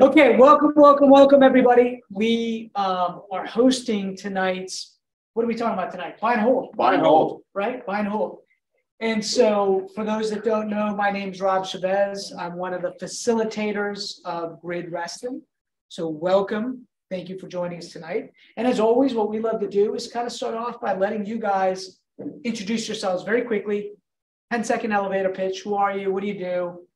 Okay, welcome, welcome, welcome, everybody. We um, are hosting tonight's, what are we talking about tonight? Buy and hold. Buy and hold. Right? Buy and hold. And so for those that don't know, my name's Rob Chevez. I'm one of the facilitators of Grid Reston. So welcome. Thank you for joining us tonight. And as always, what we love to do is kind of start off by letting you guys introduce yourselves very quickly. 10 second elevator pitch. Who are you? What do you do?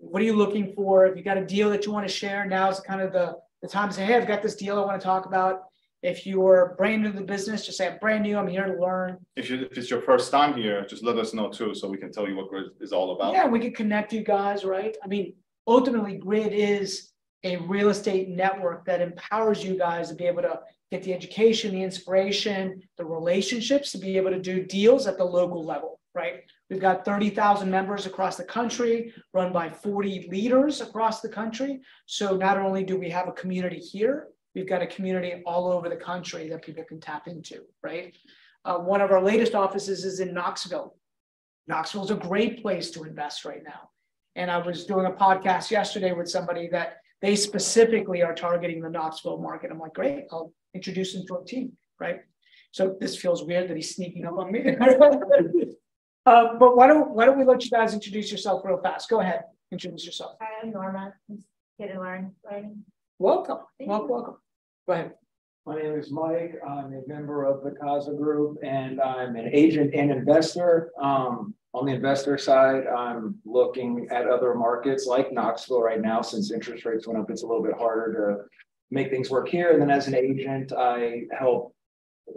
What are you looking for? If you got a deal that you want to share, now is kind of the, the time to say, hey, I've got this deal I want to talk about. If you're brand new to the business, just say, I'm brand new, I'm here to learn. If, you, if it's your first time here, just let us know too, so we can tell you what Grid is all about. Yeah, we can connect you guys, right? I mean, ultimately, Grid is a real estate network that empowers you guys to be able to get the education, the inspiration, the relationships to be able to do deals at the local level, right? We've got 30,000 members across the country, run by 40 leaders across the country. So not only do we have a community here, we've got a community all over the country that people can tap into, right? Uh, one of our latest offices is in Knoxville. Knoxville is a great place to invest right now. And I was doing a podcast yesterday with somebody that they specifically are targeting the Knoxville market. I'm like, great, I'll introduce him to our team, right? So this feels weird that he's sneaking up on me. Uh, but why don't why don't we let you guys introduce yourself real fast? Go ahead, introduce yourself. Hi, I'm Norma. Get and learn learning. Welcome, Thank welcome, you. welcome. Go ahead. My name is Mike. I'm a member of the CAZA Group and I'm an agent and investor. Um, on the investor side, I'm looking at other markets like Knoxville right now, since interest rates went up, it's a little bit harder to make things work here. And then as an agent, I help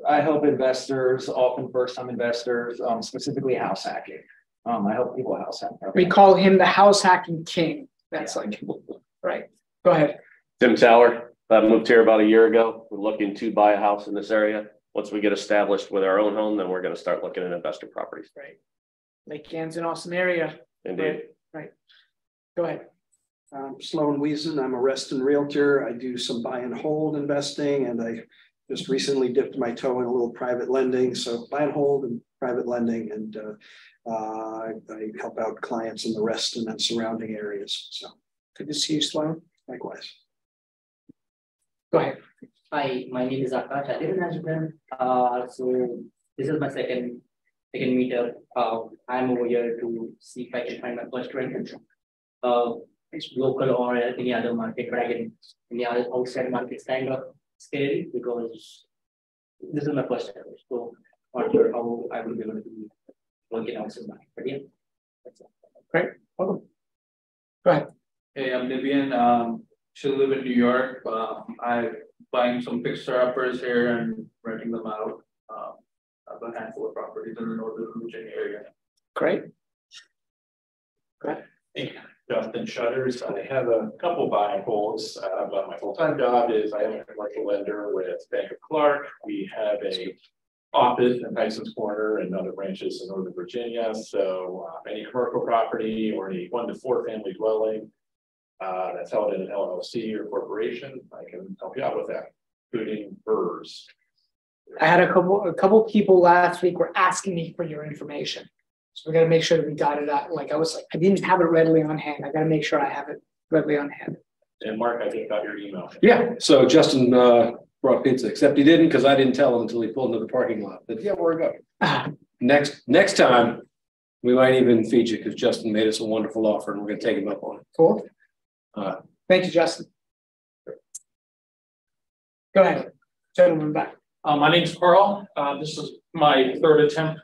I help investors, often first-time investors, um, specifically house hacking. Um, I help people house hack. We call him the house hacking king. That's like right. Go ahead. Tim Tower, I moved here about a year ago. We're looking to buy a house in this area. Once we get established with our own home, then we're gonna start looking at investor properties. Right. Lake Anne's an awesome area. Indeed. Right. Go ahead. I'm Sloan Wiesen. I'm a Reston Realtor. I do some buy and hold investing and I just recently dipped my toe in a little private lending. So buy and hold and private lending and uh, uh, I, I help out clients in the Reston and surrounding areas. So Good to see you, Sloan. likewise. Go ahead. Hi, my name is Akash. I live in Ashburn. Uh, so this is my second second meetup. Uh, I'm over here to see if I can find my first rent. Uh, it's local or any other market, but again, any other outside market is kind of scary because this is my first time. So not sure how I will be able to be working outside market. But yeah, that's all. Welcome. Go ahead. Hey, I'm Nivian, um, still live in New York, um, I'm buying some fixer uppers here and renting them out. Um, I have a handful of properties in the northern Virginia area. Great. Hey, Justin Shutters. I have a couple buy and holds, uh, but my full-time job is I am a commercial lender with Bank of Clarke. We have a office in Tysons Corner and other branches in Northern Virginia. So uh, any commercial property or any one to four family dwelling uh, that's held in an LLC or corporation, I can help you out with that, including BRRRRs. I had a couple a couple people last week were asking me for your information. So we gotta make sure that we got it out. Like I was like, I didn't have it readily on hand. I gotta make sure I have it readily on hand. And Mark, I think got your email. Yeah, so Justin uh brought pizza, except he didn't, because I didn't tell him until he pulled into the parking lot, but yeah, we're good. Ah, Next, next time, we might even feed you because Justin made us a wonderful offer and we're gonna take him up on it. Cool. Uh, Thank you, Justin. Go ahead, gentleman back. Uh, my name's Carl, uh, this is my third attempt.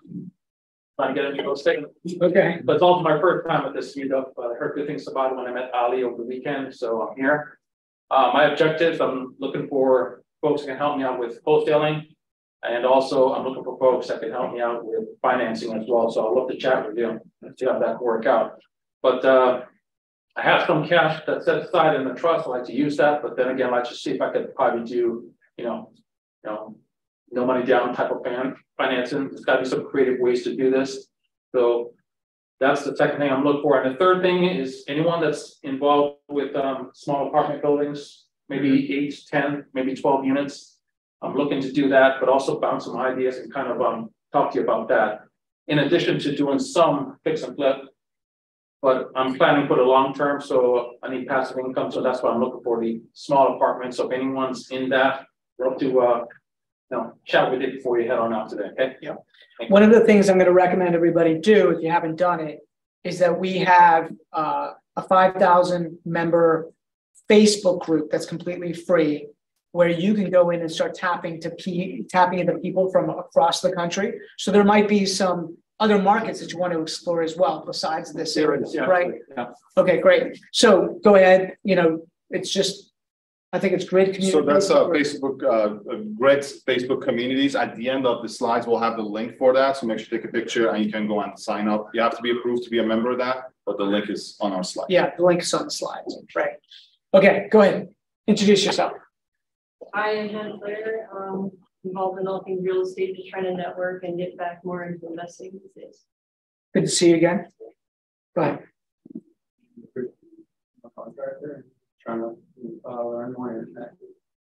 Trying to get into real estate, Okay, but it's also my first time at this meetup. I heard good things about it when I met Ali over the weekend, so I'm here. Uh, my objectives, I'm looking for folks that can help me out with wholesaling. And also, I'm looking for folks that can help me out with financing as well, so I'll love to chat with you and see how that can work out. But, uh, I have some cash that's set aside in the trust, I like to use that, but then again, let's just see if I could probably do, you know, you know, no money down type of fan, financing, there's gotta be some creative ways to do this. So that's the second thing I'm looking for. And the third thing is anyone that's involved with um small apartment buildings, maybe eight, 10, maybe twelve units. I'm looking to do that, but also bounce some ideas and kind of um talk to you about that. In addition to doing some fix and flip. But I'm planning for the long term, so I need passive income, so that's why I'm looking for the small apartments, so if anyone's in that, we're up to, uh. No, chat with it before you head on out today, okay? Yeah. One of the things I'm gonna recommend everybody do, if you haven't done it, is that we have uh a five thousand member Facebook group that's completely free. Where you can go in and start tapping to P, tapping into people from across the country. So there might be some other markets that you want to explore as well besides this area, Yeah, right? Yeah. Okay, great. So go ahead, you know, it's just, I think it's great. So that's uh. Facebook, uh, Grid's Facebook communities. At the end of the slides, we'll have the link for that. So make sure you take a picture and you can go and sign up. You have to be approved to be a member of that, but the link is on our slide. Yeah, the link is on the slides, right? Okay, go ahead. Introduce yourself. Hi, I am Hannah Claire, um, involved in all things real estate, just trying to network and get back more into investing these days. Good to see you again. Go ahead. A Contractor, trying to, learn more internet.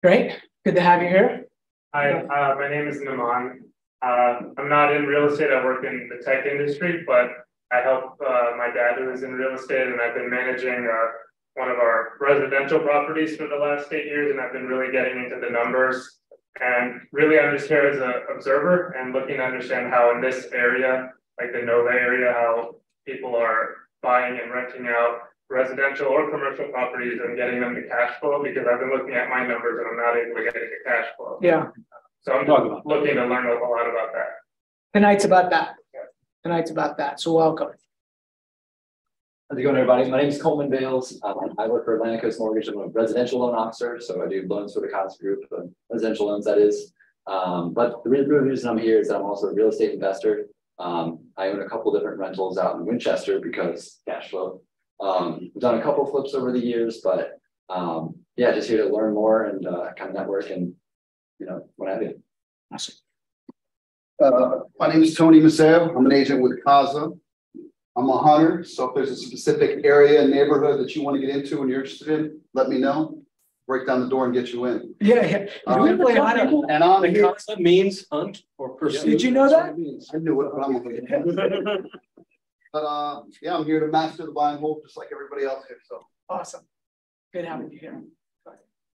Great. Good to have you here. Hi, uh, my name is Naman. Uh, I'm not in real estate. I work in the tech industry, but I help, uh, my dad who is in real estate and I've been managing, uh, one of our residential properties for the last eight years and I've been really getting into the numbers. And really, I'm just here as an observer and looking to understand how in this area, like the Nova area, how people are buying and renting out residential or commercial properties and getting them to cash flow because I've been looking at my numbers and I'm not able to get it to cash flow. Yeah, So I'm Talk about looking to learn a lot about that. tonight's about that. Tonight's about that. So welcome. How's it going, everybody? My name is Coleman Bales. Um, I work for Atlantic Coast Mortgage. I'm a residential loan officer, so I do loans for the CAZA Group, residential loans, that is. Um, but the real, real reason I'm here is that I'm also a real estate investor. Um, I own a couple different rentals out in Winchester because cash flow. Um, we've done a couple flips over the years, but um, yeah, just here to learn more and uh, kind of network and, you know, what have you. Uh, my name is Tony Mazzeo. I'm an agent with CAZA. I'm a hunter, so if there's a specific area, neighborhood that you want to get into and you're interested in, let me know. Break down the door and get you in. Yeah, yeah. Um, we play hunter? And I'm The here, concept means hunt or pursue. Did you know that? I knew it, but I'm. But uh, yeah, I'm here to master the buy and hold just like everybody else here, so. Awesome. Good having you here.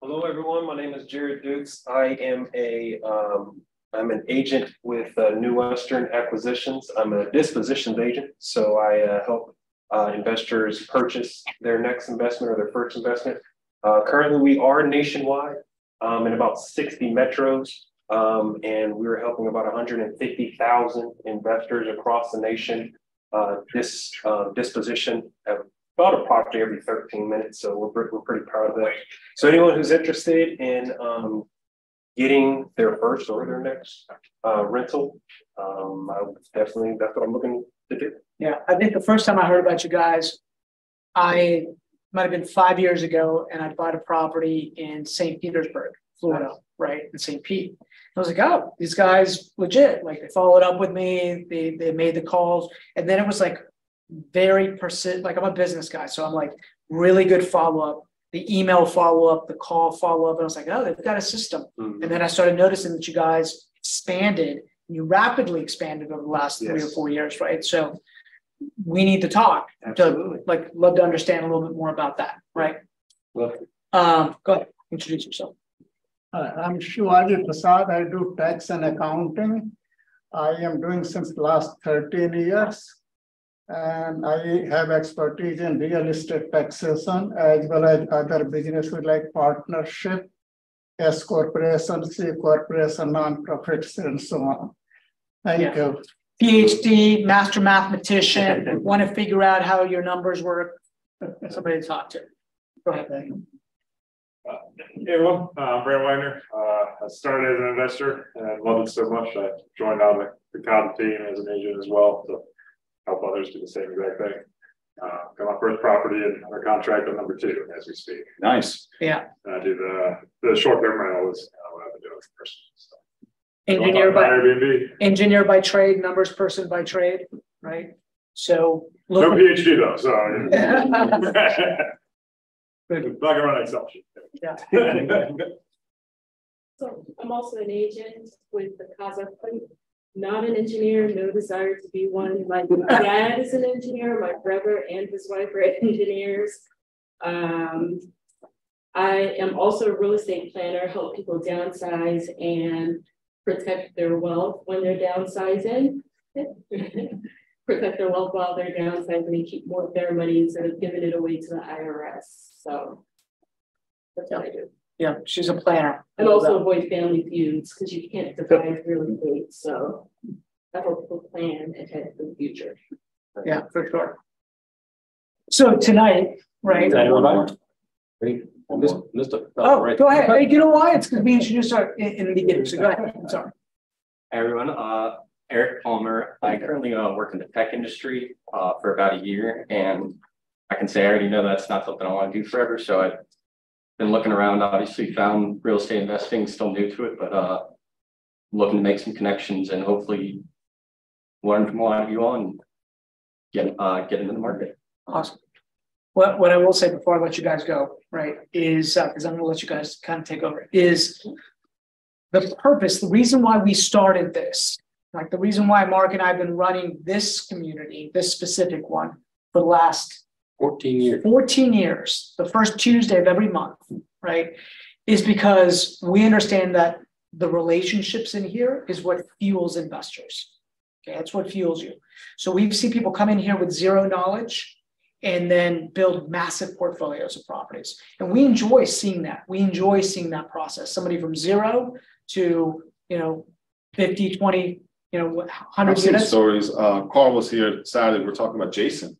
Hello, everyone. My name is Jared Dukes. I am a, um, I'm an agent with uh, New Western Acquisitions. I'm a dispositions agent, so I uh, help uh, investors purchase their next investment or their first investment. Uh, currently, we are nationwide um, in about 60 metros, um, and we are helping about 150,000 investors across the nation. Uh, this uh, disposition of about a property every 13 minutes, so we're, we're pretty proud of that. So anyone who's interested in um getting their first or their next uh rental, um I definitely, that's what I'm looking to do. Yeah, I think the first time I heard about you guys, I might have been five years ago and I bought a property in St. Petersburg, Florida, right, in St. Pete. I was like, oh, these guys legit, like they followed up with me, they, they made the calls, and then it was like very persist, like I'm a business guy, so I'm like really good follow-up. The email follow-up, the call follow-up, and I was like, oh, they've got a system. Mm-hmm. And then I started noticing that you guys expanded, you rapidly expanded over the last three or four years, right? So we need to talk to Absolutely. like love to understand a little bit more about that, right? Well, Um, go ahead, introduce yourself. Uh, I'm Shivaji Prasad. I do tax and accounting. I am doing since last thirteen years. And I have expertise in real estate taxation as well as other businesses like partnership, S corporation, C corporation, non-profits and so on. Thank Yeah. you. PhD, master mathematician, want to figure out how your numbers work. Somebody to talk to. Go ahead. Hey everyone, uh, Brent Wagner. Uh, I started as an investor and loved it so much. I joined on the, the COD team as an agent as well to help others do the same exact thing. Uh, got my first property and under contract on number two as we speak. Nice. Yeah. And I do the, the short term rental is uh, what I've been doing first. So. Engineer by, Airbnb. engineer by trade, numbers person by trade, right? So. No PhD though, so. Not gonna run Excel sheet. Yeah. So I'm also an agent with the CAZA not an engineer, no desire to be one. My dad is an engineer, my brother and his wife are engineers. Um, I am also a real estate planner, help people downsize and protect their wealth when they're downsizing. protect their wealth while they're downsizing and keep more of their money instead of giving it away to the IRS. So that's what I do. Yeah, she's a planner. And also avoid family feuds because you can't divide really estate. So I help people plan ahead for the future. Yeah, for sure. So tonight, right? Mr. Oh, right. go ahead. Hey, you know why? It's because we introduced our in, in the beginning. So go ahead. I'm sorry. Hi, everyone. Uh, Eric Palmer. I currently uh, work in the tech industry uh, for about a year, and I can say I already know that's not something I want to do forever. So I've been looking around. Obviously, found real estate investing. Still new to it, but uh, looking to make some connections and hopefully learn from a lot of you all and get uh, get into the market. Awesome. What, what I will say before I let you guys go, right, is because uh, I'm going to let you guys kind of take over, is the purpose, the reason why we started this, like the reason why Mark and I have been running this community, this specific one, for the last 14 years. 14 years, the first Tuesday of every month, right, is because we understand that the relationships in here is what fuels investors. Okay, that's what fuels you. So we've seen people come in here with zero knowledge and then build massive portfolios of properties. And we enjoy seeing that. We enjoy seeing that process. Somebody from zero to, you know, 50, 20, you know, 100 I've seen units. stories. Uh, Carl was here Saturday. We're talking about Jason,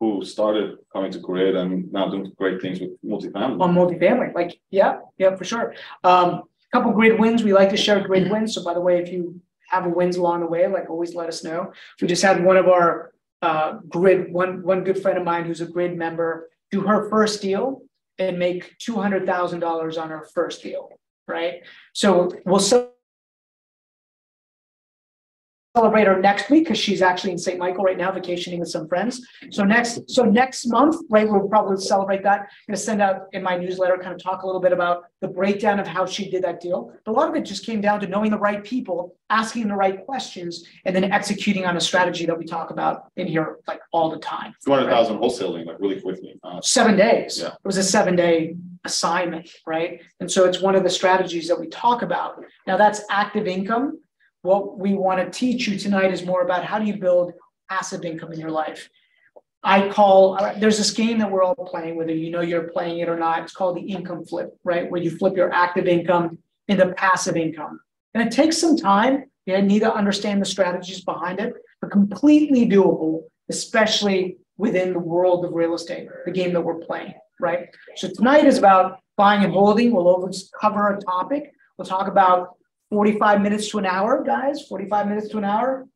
who started coming to Grid and now doing great things with multifamily. on multifamily. Like, yeah, yeah, for sure. Um, couple grid wins. We like to share grid wins. So by the way, if you have wins along the way, like always let us know. We just had one of our uh, grid, one, one good friend of mine who's a grid member, do her first deal and make $200,000 on her first deal, right? So we'll celebrate her next week because she's actually in St. Michael right now, vacationing with some friends. So next, so next month, right, we'll probably celebrate that. I'm gonna send out in my newsletter, kind of talk a little bit about the breakdown of how she did that deal. But a lot of it just came down to knowing the right people, asking the right questions, and then executing on a strategy that we talk about in here like all the time. Two hundred thousand wholesaling, like really quickly. Uh, Seven days. Yeah. It was a seven day assignment, right? And so it's one of the strategies that we talk about. Now that's active income. What we want to teach you tonight is more about how do you build passive income in your life. I call uh, there's this game that we're all playing, whether you know you're playing it or not. It's called the income flip, right? Where you flip your active income into passive income. And it takes some time. You need to understand the strategies behind it, but completely doable, especially within the world of real estate, the game that we're playing, right? So tonight is about buying and holding. We'll over cover a topic. We'll talk about 45 minutes to an hour, guys. 45 minutes to an hour.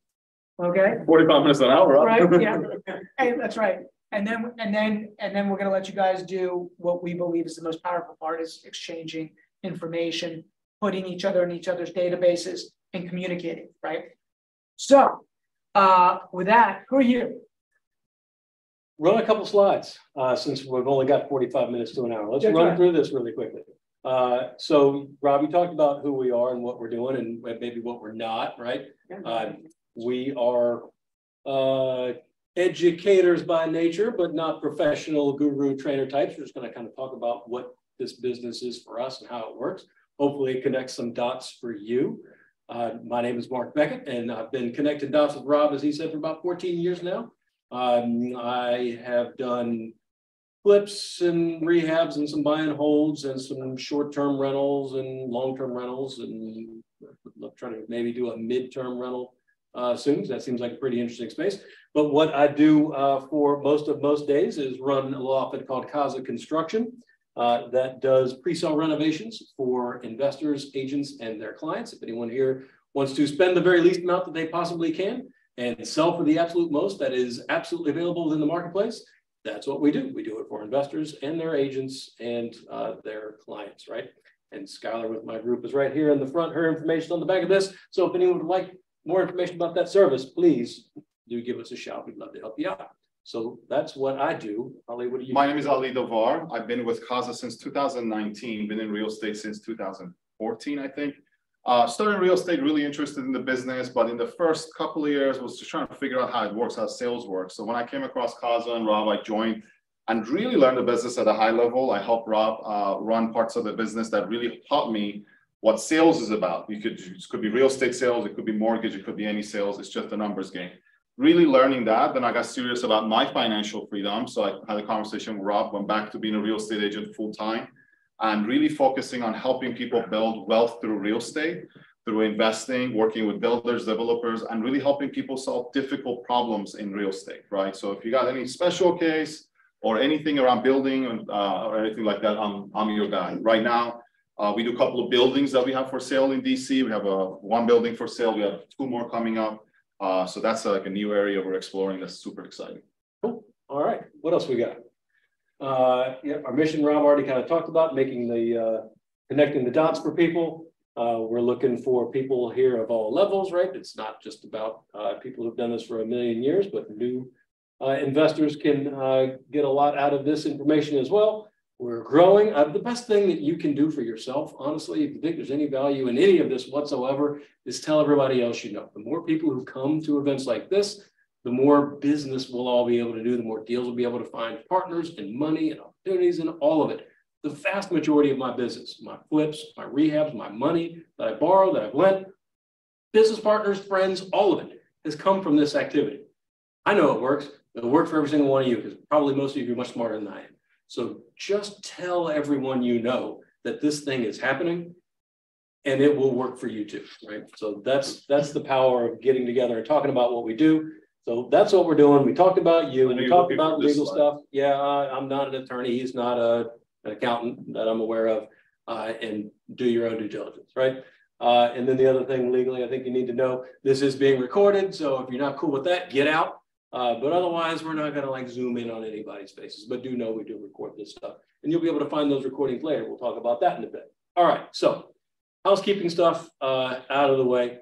Okay. Forty-five minutes an hour. huh? Right, yeah. Hey, that's right. And then, and then, and then we're gonna let you guys do what we believe is the most powerful part is exchanging information, putting each other in each other's databases and communicating, right? So, uh, with that, who are you? Run a couple slides, uh, since we've only got forty-five minutes to an hour. Let's Yeah, run sure. through this really quickly. Uh, so Rob, you talked about who we are and what we're doing and maybe what we're not, right? Uh, we are, uh, educators by nature, but not professional guru trainer types. We're just gonna kind of talk about what this business is for us and how it works. Hopefully it connects some dots for you. Uh, my name is Mark Beckett and I've been connecting dots with Rob, as he said, for about fourteen years now. Um, I have done flips and rehabs and some buy and holds and some short-term rentals and long-term rentals and trying to maybe do a mid-term rental uh, soon. That seems like a pretty interesting space. But what I do uh, for most of most days is run a little outfit called CAZA Construction uh, that does pre-sale renovations for investors, agents, and their clients. If anyone here wants to spend the very least amount that they possibly can and sell for the absolute most that is absolutely available within the marketplace, that's what we do. We do it for investors and their agents and uh, their clients, right? And Skylar with my group is right here in the front, her information on the back of this. So if anyone would like more information about that service, please do give us a shout. We'd love to help you out. So that's what I do. Ali, what do you? My name is Ali Davar. I've been with CAZA since two thousand nineteen, been in real estate since two thousand fourteen, I think. Uh, started real estate, really interested in the business, but in the first couple of years was just trying to figure out how it works, how sales works. So when I came across CAZA and Rob, I joined and really learned the business at a high level. I helped Rob uh, run parts of the business that really taught me what sales is about. You could it could be real estate sales, it could be mortgage, it could be any sales. It's just a numbers game. Really learning that, then I got serious about my financial freedom. So I had a conversation with Rob, went back to being a real estate agent full time, and really focusing on helping people build wealth through real estate, through investing, working with builders, developers, and really helping people solve difficult problems in real estate. Right. So if you got any special case or anything around building uh, or anything like that, I'm, I'm your guy. Right now, uh, we do a couple of buildings that we have for sale in DC. We have a one building for sale. We have two more coming up. Uh, so that's like a new area we're exploring. That's super exciting. Cool. All right. What else we got? Uh, yeah, our mission, Rob already kind of talked about making the uh, connecting the dots for people. Uh, we're looking for people here of all levels, right? It's not just about uh, people who've done this for a million years, but new uh, investors can uh, get a lot out of this information as well. We're growing. The best thing that you can do for yourself, honestly, if you think there's any value in any of this whatsoever, is tell everybody else you know. The more people who come to events like this, the more business we'll all be able to do, the more deals we'll be able to find partners and money and opportunities and all of it. The vast majority of my business, my flips, my rehabs, my money that I borrow, that I've lent, business partners, friends, all of it has come from this activity. I know it works. It'll work for every single one of you because probably most of you are much smarter than I am. So just tell everyone you know that this thing is happening and it will work for you too, right? So that's that's the power of getting together and talking about what we do. So that's what we're doing. We talked about you and we talked about legal stuff. Yeah, I'm not an attorney. He's not a, an accountant that I'm aware of. Uh, and do your own due diligence, right? Uh, and then the other thing legally, I think you need to know this is being recorded. So if you're not cool with that, get out. Uh, but otherwise, we're not going to like zoom in on anybody's faces. But do know we do record this stuff, and you'll be able to find those recordings later. We'll talk about that in a bit. All right, so housekeeping stuff uh, out of the way.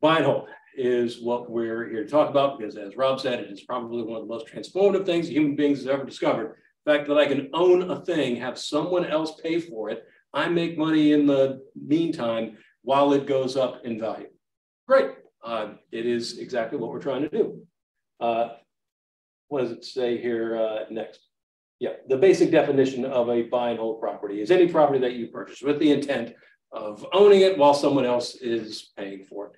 Buy and hold is what we're here to talk about because, as Rob said, it is probably one of the most transformative things human beings have ever discovered. The fact that I can own a thing, have someone else pay for it, I make money in the meantime while it goes up in value. Great. Uh, it is exactly what we're trying to do. Uh, what does it say here uh, next? Yeah, the basic definition of a buy and hold property is any property that you purchase with the intent of owning it while someone else is paying for it.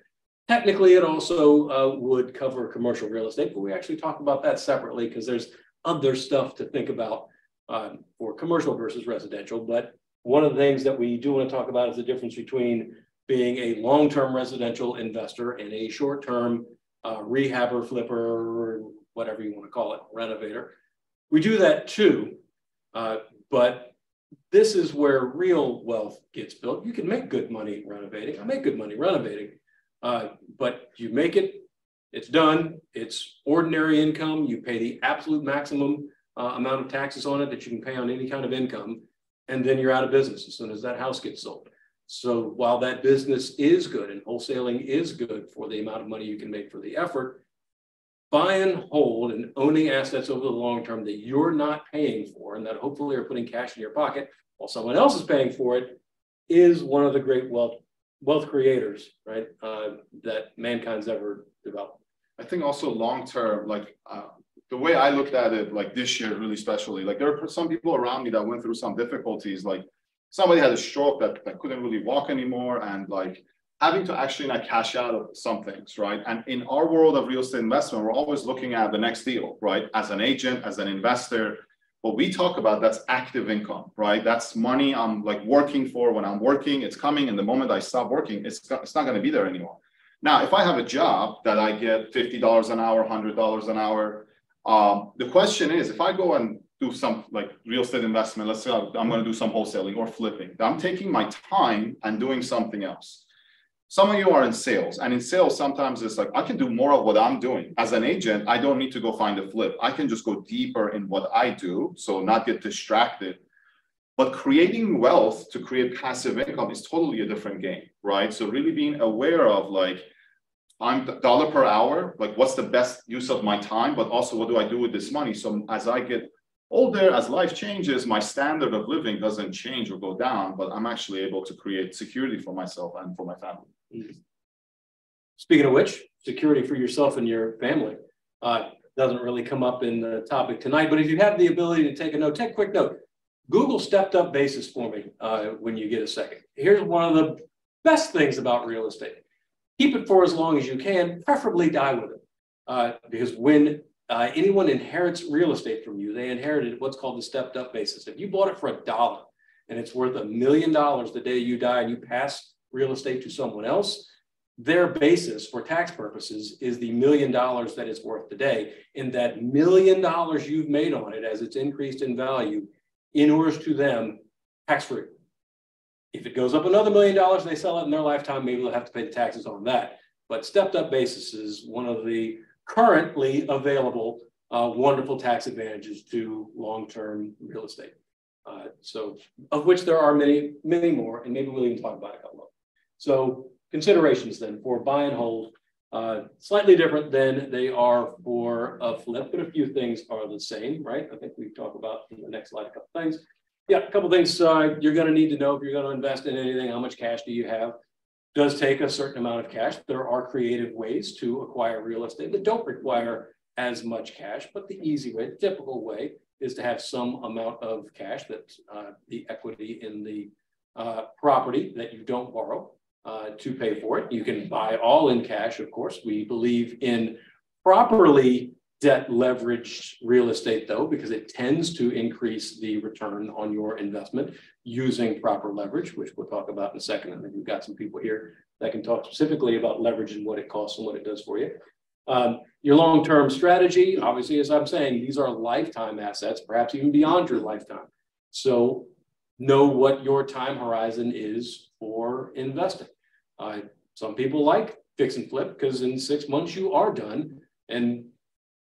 Technically, it also uh, would cover commercial real estate, but we actually talk about that separately because there's other stuff to think about um, for commercial versus residential. But one of the things that we do want to talk about is the difference between being a long-term residential investor and a short-term uh, rehabber, flipper, whatever you want to call it, renovator. We do that too, uh, but this is where real wealth gets built. You can make good money renovating. I make good money renovating, uh, but you make it, it's done. It's ordinary income. You pay the absolute maximum uh, amount of taxes on it that you can pay on any kind of income, and then you're out of business as soon as that house gets sold. So while that business is good and wholesaling is good for the amount of money you can make for the effort, buy and hold and owning assets over the long term that you're not paying for and that hopefully are putting cash in your pocket while someone else is paying for it is one of the great wealth wealth creators, right? Uh, that mankind's ever developed. I think also long term, like uh, the way I looked at it, like this year, really especially, like there are some people around me that went through some difficulties, like somebody had a stroke that, that couldn't really walk anymore and like having to actually not cash out of some things, right? And in our world of real estate investment, we're always looking at the next deal, right? As an agent, as an investor, what we talk about, that's active income, right? That's money I'm like working for when I'm working, it's coming. And the moment I stop working, it's, it's not going to be there anymore. Now, if I have a job that I get $50 an hour, $100 an hour, um, the question is, if I go and do some like real estate investment. Let's say I'm going to do some wholesaling or flipping. I'm taking my time and doing something else. Some of you are in sales, and in sales, sometimes it's like I can do more of what I'm doing. As an agent, I don't need to go find a flip. I can just go deeper in what I do, so not get distracted. But creating wealth to create passive income is totally a different game, right? So really being aware of like I'm dollar per hour, like what's the best use of my time, but also what do I do with this money? So as I get older, as life changes, my standard of living doesn't change or go down, but I'm actually able to create security for myself and for my family. Speaking of which, security for yourself and your family uh, doesn't really come up in the topic tonight, but if you have the ability to take a note, take a quick note. Google stepped up basis for me uh, when you get a second. Here's one of the best things about real estate. Keep it for as long as you can, preferably die with it. Uh, because when uh, anyone inherits real estate from you, they inherited what's called the stepped up basis. If you bought it for a dollar and it's worth a million dollars the day you die and you pass real estate to someone else, their basis for tax purposes is the million dollars that it's worth today. And that million dollars you've made on it as it's increased in value in order to them tax free. If it goes up another million dollars, they sell it in their lifetime, maybe they'll have to pay the taxes on that. But stepped up basis is one of the currently available uh, wonderful tax advantages to long-term real estate. Uh, so of which there are many, many more, and maybe we'll even talk about a couple of. So considerations then for buy and hold, uh, slightly different than they are for a flip, but a few things are the same, right? I think we talk about in the next slide a couple things. Yeah, a couple things uh, you're going to need to know if you're going to invest in anything. How much cash do you have? Does take a certain amount of cash. There are creative ways to acquire real estate that don't require as much cash, but the easy way, the typical way, is to have some amount of cash that's uh, the equity in the uh, property that you don't borrow uh, to pay for it. You can buy all in cash, of course. We believe in properly debt leveraged real estate, though, because it tends to increase the return on your investment using proper leverage, which we'll talk about in a second. I think we've got some people here that can talk specifically about leverage and what it costs and what it does for you. Um, your long-term strategy, obviously, as I'm saying, these are lifetime assets, perhaps even beyond your lifetime. So know what your time horizon is for investing. Uh, some people like fix and flip because in six months you are done. And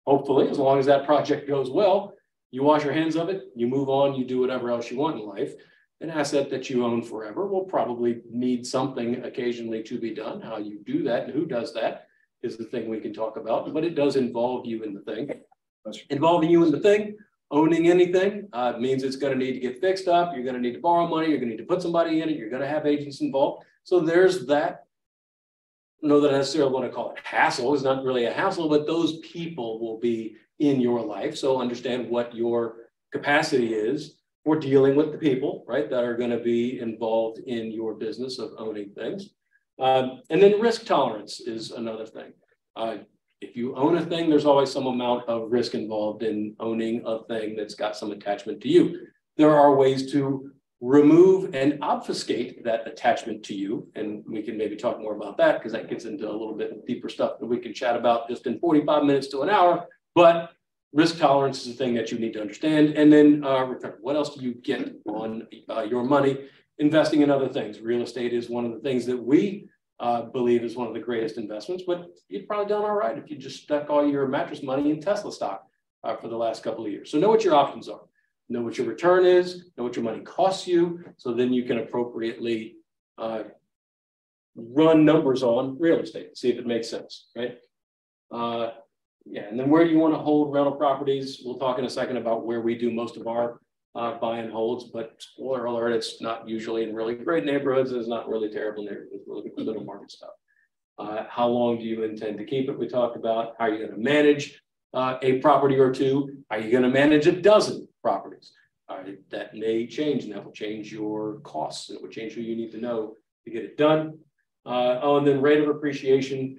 hopefully, as long as that project goes well, you wash your hands of it, you move on, you do whatever else you want in life. An asset that you own forever will probably need something occasionally to be done. How you do that and who does that is the thing we can talk about, but it does involve you in the thing. Involving you in the thing owning anything uh, means it's going to need to get fixed up. You're going to need to borrow money. You're going to need to put somebody in it. You're going to have agents involved. So there's that. No, that I necessarily want to call it hassle. It's not really a hassle, but those people will be in your life. So understand what your capacity is for dealing with the people, right, that are going to be involved in your business of owning things. Um, and then risk tolerance is another thing. Uh, if you own a thing, there's always some amount of risk involved in owning a thing that's got some attachment to you. There are ways to remove and obfuscate that attachment to you. And we can maybe talk more about that because that gets into a little bit deeper stuff that we can chat about just in 45 minutes to an hour. But risk tolerance is a thing that you need to understand. And then uh, what else do you get on uh, your money? Investing in other things. Real estate is one of the things that we uh, believe is one of the greatest investments, but you'd probably done all right if you just stuck all your mattress money in Tesla stock uh, for the last couple of years. So know what your options are, know what your return is, know what your money costs you, so then you can appropriately uh, run numbers on real estate, see if it makes sense, right? Uh, yeah, and then where do you want to hold rental properties? We'll talk in a second about where we do most of our uh, buy and holds, but spoiler alert, it's not usually in really great neighborhoods. It's not really terrible neighborhoods. We're market stuff. Uh, how long do you intend to keep it? We talked about how are you going to manage uh, a property or two? Are you going to manage a dozen properties? That may change, and that will change your costs, and it will change who you need to know to get it done. Uh, oh, and then rate of appreciation.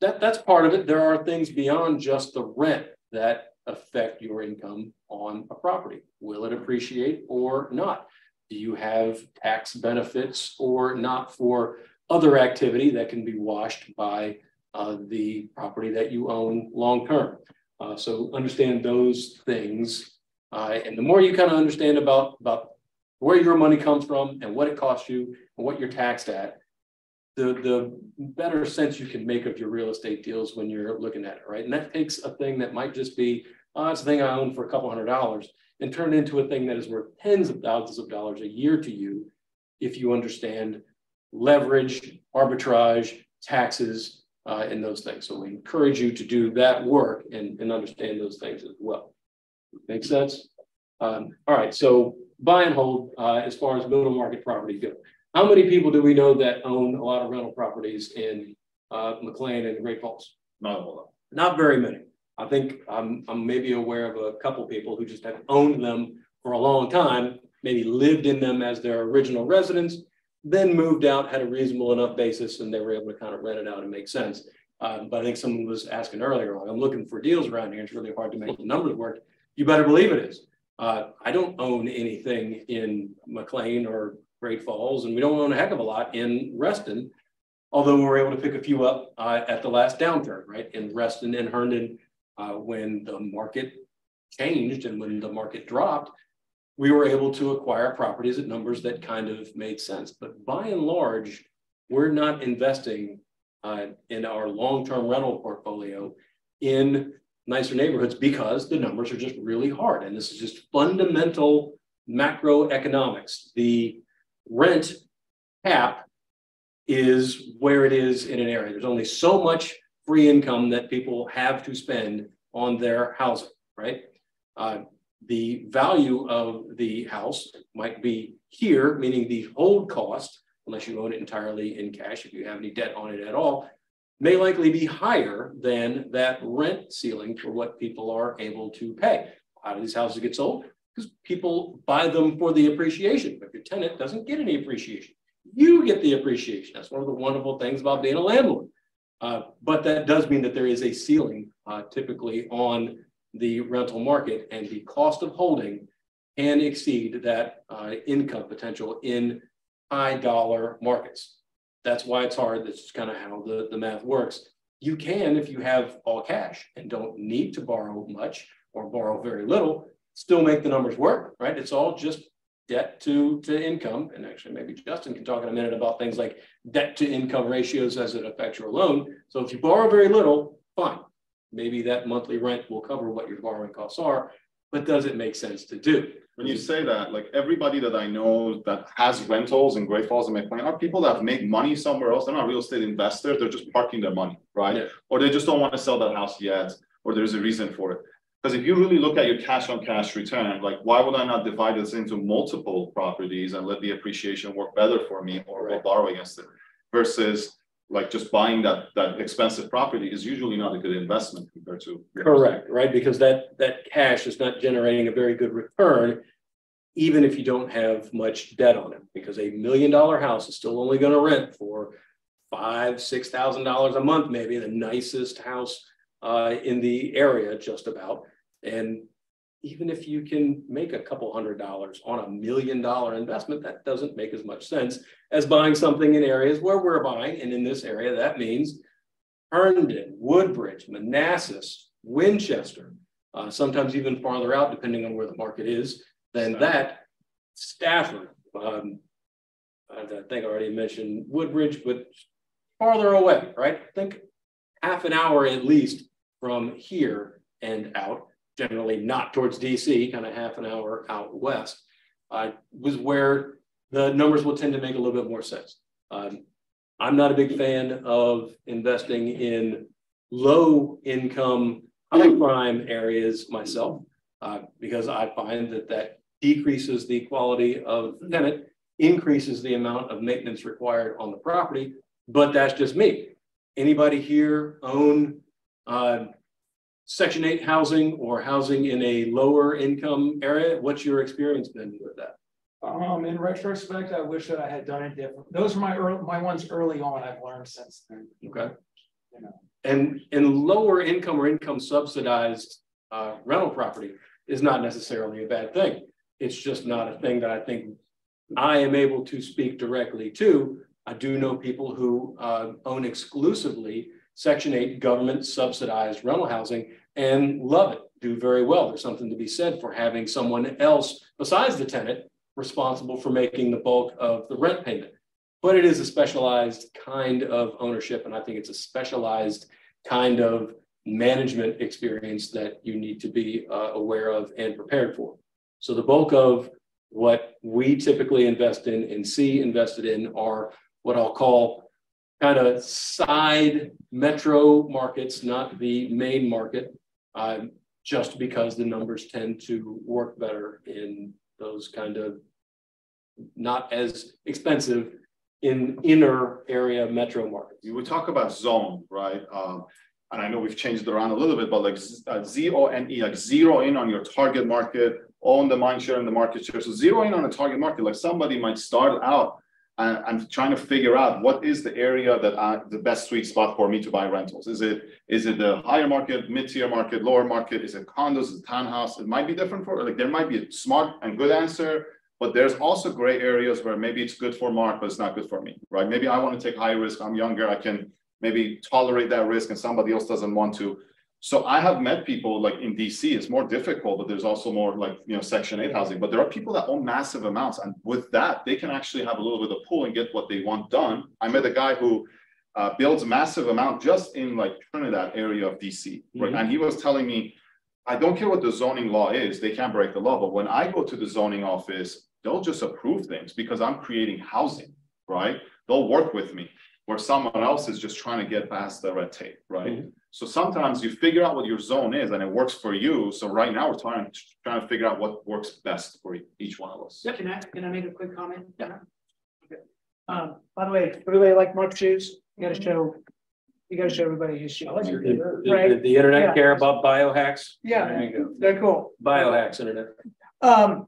That that's part of it. There are things beyond just the rent that affect your income on a property. Will it appreciate or not? Do you have tax benefits or not for other activity that can be washed by uh, the property that you own long term? Uh, so understand those things. Uh, and the more you kind of understand about, about where your money comes from and what it costs you and what you're taxed at, the, the better sense you can make of your real estate deals when you're looking at it, right? And that takes a thing that might just be, oh, it's a thing I own for a couple hundred dollars and turn it into a thing that is worth tens of thousands of dollars a year to you if you understand leverage, arbitrage, taxes, uh, and those things. So we encourage you to do that work and, and understand those things as well. Make sense? Um, all right, so buy and hold, uh, as far as middle market property go. How many people do we know that own a lot of rental properties in, uh, McLean and Great Falls? Not a whole lot. Not very many. I think I'm, I'm maybe aware of a couple people who just have owned them for a long time, maybe lived in them as their original residence, then moved out, had a reasonable enough basis, and they were able to kind of rent it out and make sense. Um, but I think someone was asking earlier, I'm looking for deals around here. It's really hard to make the numbers work. You better believe it is. Uh, I don't own anything in McLean or Great Falls, and we don't own a heck of a lot in Reston. Although we were able to pick a few up uh, at the last downturn, right? In Reston and Herndon, uh, when the market changed and when the market dropped, we were able to acquire properties at numbers that kind of made sense. But by and large, we're not investing uh, in our long-term rental portfolio in nicer neighborhoods because the numbers are just really hard. And this is just fundamental macroeconomics. The rent cap is where it is in an area. There's only so much free income that people have to spend on their housing, right? Uh, the value of the house might be here, meaning the hold cost, unless you own it entirely in cash, if you have any debt on it at all, may likely be higher than that rent ceiling for what people are able to pay. How do these houses get sold? Because people buy them for the appreciation. But your tenant doesn't get any appreciation. You get the appreciation. That's one of the wonderful things about being a landlord. Uh, but that does mean that there is a ceiling uh, typically on the rental market and the cost of holding can exceed that uh, income potential in high dollar markets. That's why it's hard. That's kind of how the, the math works. You can, if you have all cash and don't need to borrow much or borrow very little, still make the numbers work, right? It's all just debt to, to income. And actually, maybe Justin can talk in a minute about things like debt to income ratios as it affects your loan. So if you borrow very little, fine. Maybe that monthly rent will cover what your borrowing costs are, but does it make sense to do? When you say that, like everybody that I know that has rentals in Great Falls and McLean are people that have made money somewhere else. They're not real estate investors. They're just parking their money, right? Yeah. Or they just don't want to sell that house yet, or there's a reason for it. Because if you really look at your cash on cash return, like why would I not divide this into multiple properties and let the appreciation work better for me or right. borrow against it? Versus like just buying that that expensive property is usually not a good investment compared to correct right? Because that that cash is not generating a very good return even if you don't have much debt on it. Because a million dollar house is still only going to rent for five six thousand dollars a month maybe the nicest house uh, in the area just about and even if you can make a couple hundred dollars on a million dollar investment, that doesn't make as much sense as buying something in areas where we're buying. And in this area, that means Herndon, Woodbridge, Manassas, Winchester, uh, sometimes even farther out, depending on where the market is, than that. Stafford, um, I think I already mentioned Woodbridge, but farther away, right? Think half an hour at least from here and out generally not towards DC, kind of half an hour out west, uh, was where the numbers will tend to make a little bit more sense. Um, I'm not a big fan of investing in low income, high crime areas myself, uh, because I find that that decreases the quality of the tenant, increases the amount of maintenance required on the property, but that's just me. Anybody here own uh, Section 8 housing or housing in a lower income area? What's your experience been with that? Um, in retrospect, I wish that I had done it different. Those are my early, my ones early on. I've learned since then. Okay. You know. And in lower income or income subsidized uh, rental property is not necessarily a bad thing. It's just not a thing that I think I am able to speak directly to. I do know people who uh, own exclusively Section 8 government subsidized rental housing and love it, do very well. There's something to be said for having someone else besides the tenant responsible for making the bulk of the rent payment. But it is a specialized kind of ownership, and I think it's a specialized kind of management experience that you need to be uh, aware of and prepared for. So the bulk of what we typically invest in and see invested in are what I'll call kind of side metro markets, not the main market. Uh, just because the numbers tend to work better in those kind of not as expensive in inner area metro markets. You would talk about zone, right? Um, and I know we've changed around a little bit, but like uh, Z O N E, like zero in on your target market, own the mind share and the market share. So zero in on a target market, like somebody might start out and, and trying to figure out what is the area that I, the best sweet spot for me to buy rentals. Is it is it the higher market, mid tier market, lower market? Is it condos? Is it townhouse? It might be different for like there might be a smart and good answer but there's also gray areas where maybe it's good for Mark, but it's not good for me, right? Maybe I want to take high risk. I'm younger. I can maybe tolerate that risk and somebody else doesn't want to. So I have met people like in DC, it's more difficult, but there's also more like, you know, section eight housing, but there are people that own massive amounts. And with that, they can actually have a little bit of pull and get what they want done. I met a guy who uh, builds massive amount just in like Trinidad area of DC, right? Mm-hmm. And he was telling me, I don't care what the zoning law is, they can't break the law. But when I go to the zoning office, they'll just approve things because I'm creating housing, right? They'll work with me where someone else is just trying to get past the red tape, right? Mm-hmm. So sometimes you figure out what your zone is and it works for you. So right now we're trying, trying to figure out what works best for each one of us. Yeah, can I, can I make a quick comment? Yeah. Okay. Um, by the way, everybody like Mark shoes? You gotta show, you gotta show everybody his shoes. Like your, The, the, the internet yeah. care about biohacks? Yeah, there you go. they're cool. Biohacks internet. Um,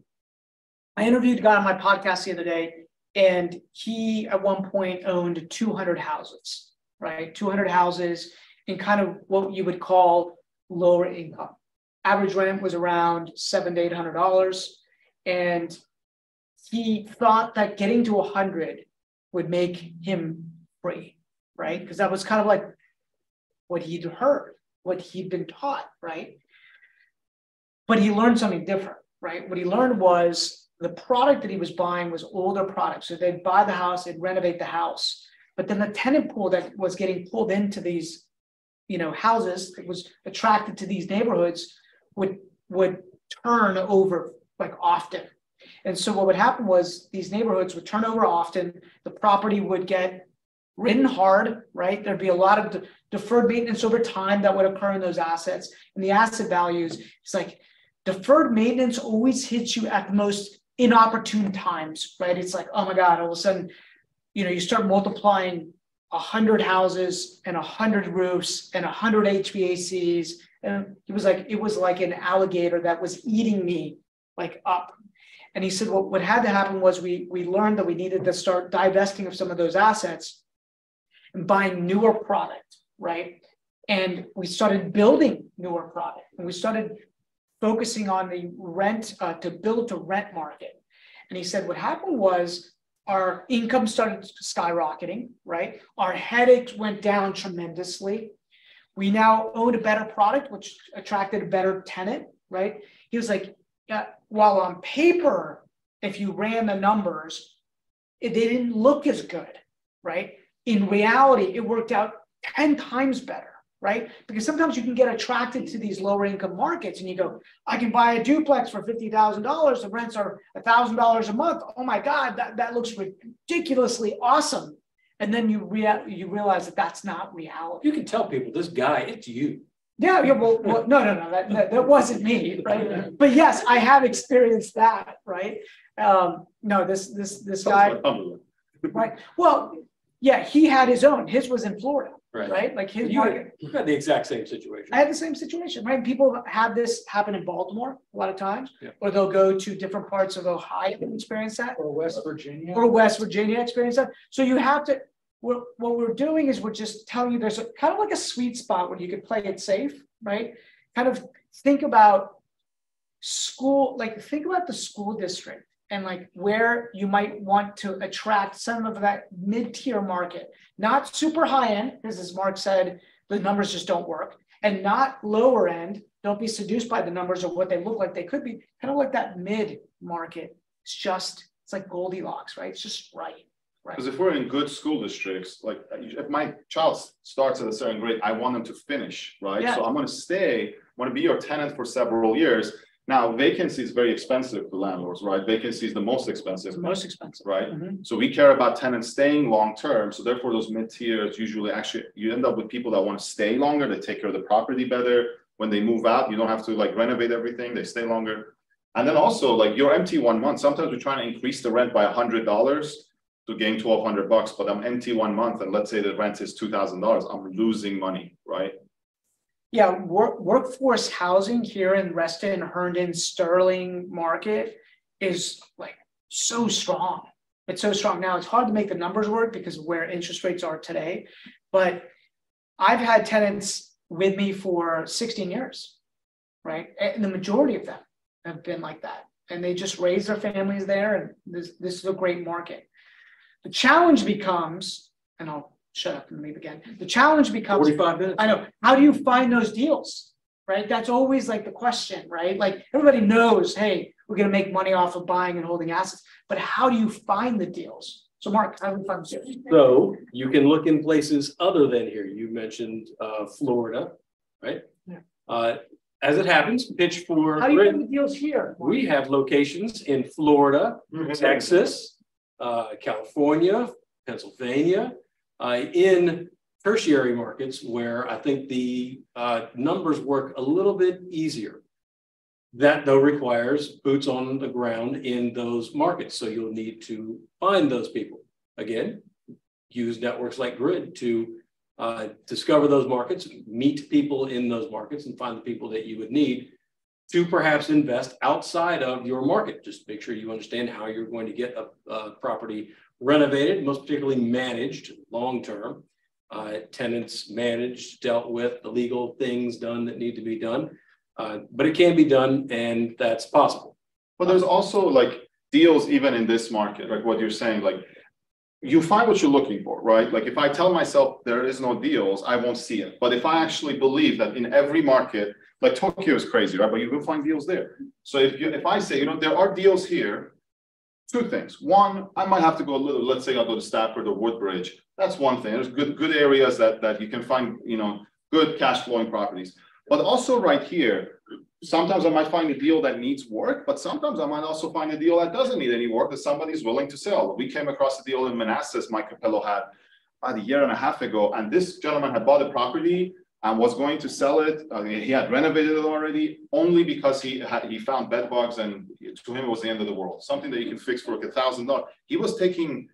I interviewed a guy on my podcast the other day, and he at one point owned 200 houses, right? 200 houses in kind of what you would call lower income. Average rent was around seven to eight hundred dollars, and he thought that getting to a 100 would make him free, right? Because that was kind of like what he'd heard, what he'd been taught, right? But he learned something different, right? What he learned was the product that he was buying was older products. So they'd buy the house, they'd renovate the house. But then the tenant pool that was getting pulled into these, you know, houses that was attracted to these neighborhoods would would turn over like often. And so what would happen was these neighborhoods would turn over often. The property would get written hard, right? There'd be a lot of de- deferred maintenance over time that would occur in those assets. And the asset values, it's like deferred maintenance always hits you at the most inopportune times, right? It's like, oh my God, all of a sudden, you know, you start multiplying a hundred houses and a hundred roofs and a hundred HVACs. And it was like, it was like an alligator that was eating me like up. And he said, well, what had to happen was we we learned that we needed to start divesting of some of those assets and buying newer product, right? And we started building newer product and we started focusing on the rent uh, to build to rent market. And he said what happened was our income started skyrocketing, right? Our headaches went down tremendously. We now owned a better product, which attracted a better tenant, right? He was like, yeah, while on paper, if you ran the numbers, it, they didn't look as good, right? In reality, it worked out 10 times better right? Because sometimes you can get attracted to these lower income markets and you go, I can buy a duplex for $50,000. The rents are $1,000 a month. Oh my God, that, that looks ridiculously awesome. And then you, rea- you realize that that's not reality. You can tell people, this guy, it's you. Yeah, yeah well, well no, no, no, that, that, that, wasn't me, right? But yes, I have experienced that, right? Um, no, this, this, this guy, right? Well, yeah, he had his own. His was in Florida. Right. right? Like his you market. Had, had the exact same situation. I had the same situation, right? People have this happen in Baltimore a lot of times, yeah. or they'll go to different parts of Ohio and experience that, or West Virginia, or West Virginia experience that. So you have to. What, what we're doing is we're just telling you there's a, kind of like a sweet spot where you could play it safe, right? Kind of think about school, like think about the school district and like where you might want to attract some of that mid-tier market, not super high end, because as Mark said, the numbers just don't work, and not lower end. Don't be seduced by the numbers or what they look like. They could be kind of like that mid market. It's just it's like Goldilocks, right? It's just right. Right. Because if we're in good school districts, like if my child starts at a certain grade, I want them to finish, right? Yeah. So I'm going to stay, want to be your tenant for several years. Now, vacancy is very expensive to landlords, right? Vacancy is the most expensive. The most expensive. Right? Mm-hmm. So we care about tenants staying long term. So therefore, those mid tiers usually actually you end up with people that want to stay longer, they take care of the property better, when they move out, you don't have to like renovate everything, they stay longer. And then also like you're empty one month, sometimes we're trying to increase the rent by a hundred dollars to gain twelve hundred bucks, but I'm empty one month and let's say the rent is two thousand dollars, I'm losing money, right? Yeah, work, workforce housing here in Reston, Herndon, Sterling market is like so strong. It's so strong now. It's hard to make the numbers work because where interest rates are today. But I've had tenants with me for 16 years, right? And the majority of them have been like that. And they just raise their families there. And this, this is a great market. The challenge becomes, and I'll shut up and leave again. The challenge becomes 45 minutes. I know. How do you find those deals? Right? That's always like the question, right? Like everybody knows, hey, we're gonna make money off of buying and holding assets, but how do you find the deals? So Mark, how do we find the deals? So you can look in places other than here. You mentioned uh, Florida, right? Yeah. Uh, as it happens, pitch for How do you find the deals here? We have locations in Florida, Texas, uh, California, Pennsylvania, uh, in tertiary markets where I think the uh, numbers work a little bit easier. That though requires boots on the ground in those markets. So you'll need to find those people. Again, use networks like Grid to uh, discover those markets, meet people in those markets, and find the people that you would need to perhaps invest outside of your market. Just make sure you understand how you're going to get a, a property renovated, most particularly managed long term. Uh, tenants managed, dealt with the legal things done that need to be done. Uh, but it can be done, and that's possible. But there's also like deals even in this market, like what you're saying, like you find what you're looking for, right? Like if I tell myself there is no deals, I won't see it. But if I actually believe that in every market, like Tokyo is crazy, right? But you will find deals there. So if you if I say, you know, there are deals here, two things. One, I might have to go a little, let's say I'll go to Stafford or Woodbridge. That's one thing. There's good good areas that that you can find, you know, good cash flowing properties. But also right here, sometimes I might find a deal that needs work, but sometimes I might also find a deal that doesn't need any work that somebody's willing to sell. We came across a deal in Manassas Mike Capello had about a year and a half ago, and this gentleman had bought a property and was going to sell it. Uh, he had renovated it already, only because he had he found bed bugs, and to him it was the end of the world. Something that you can fix for a thousand dollars. He was taking,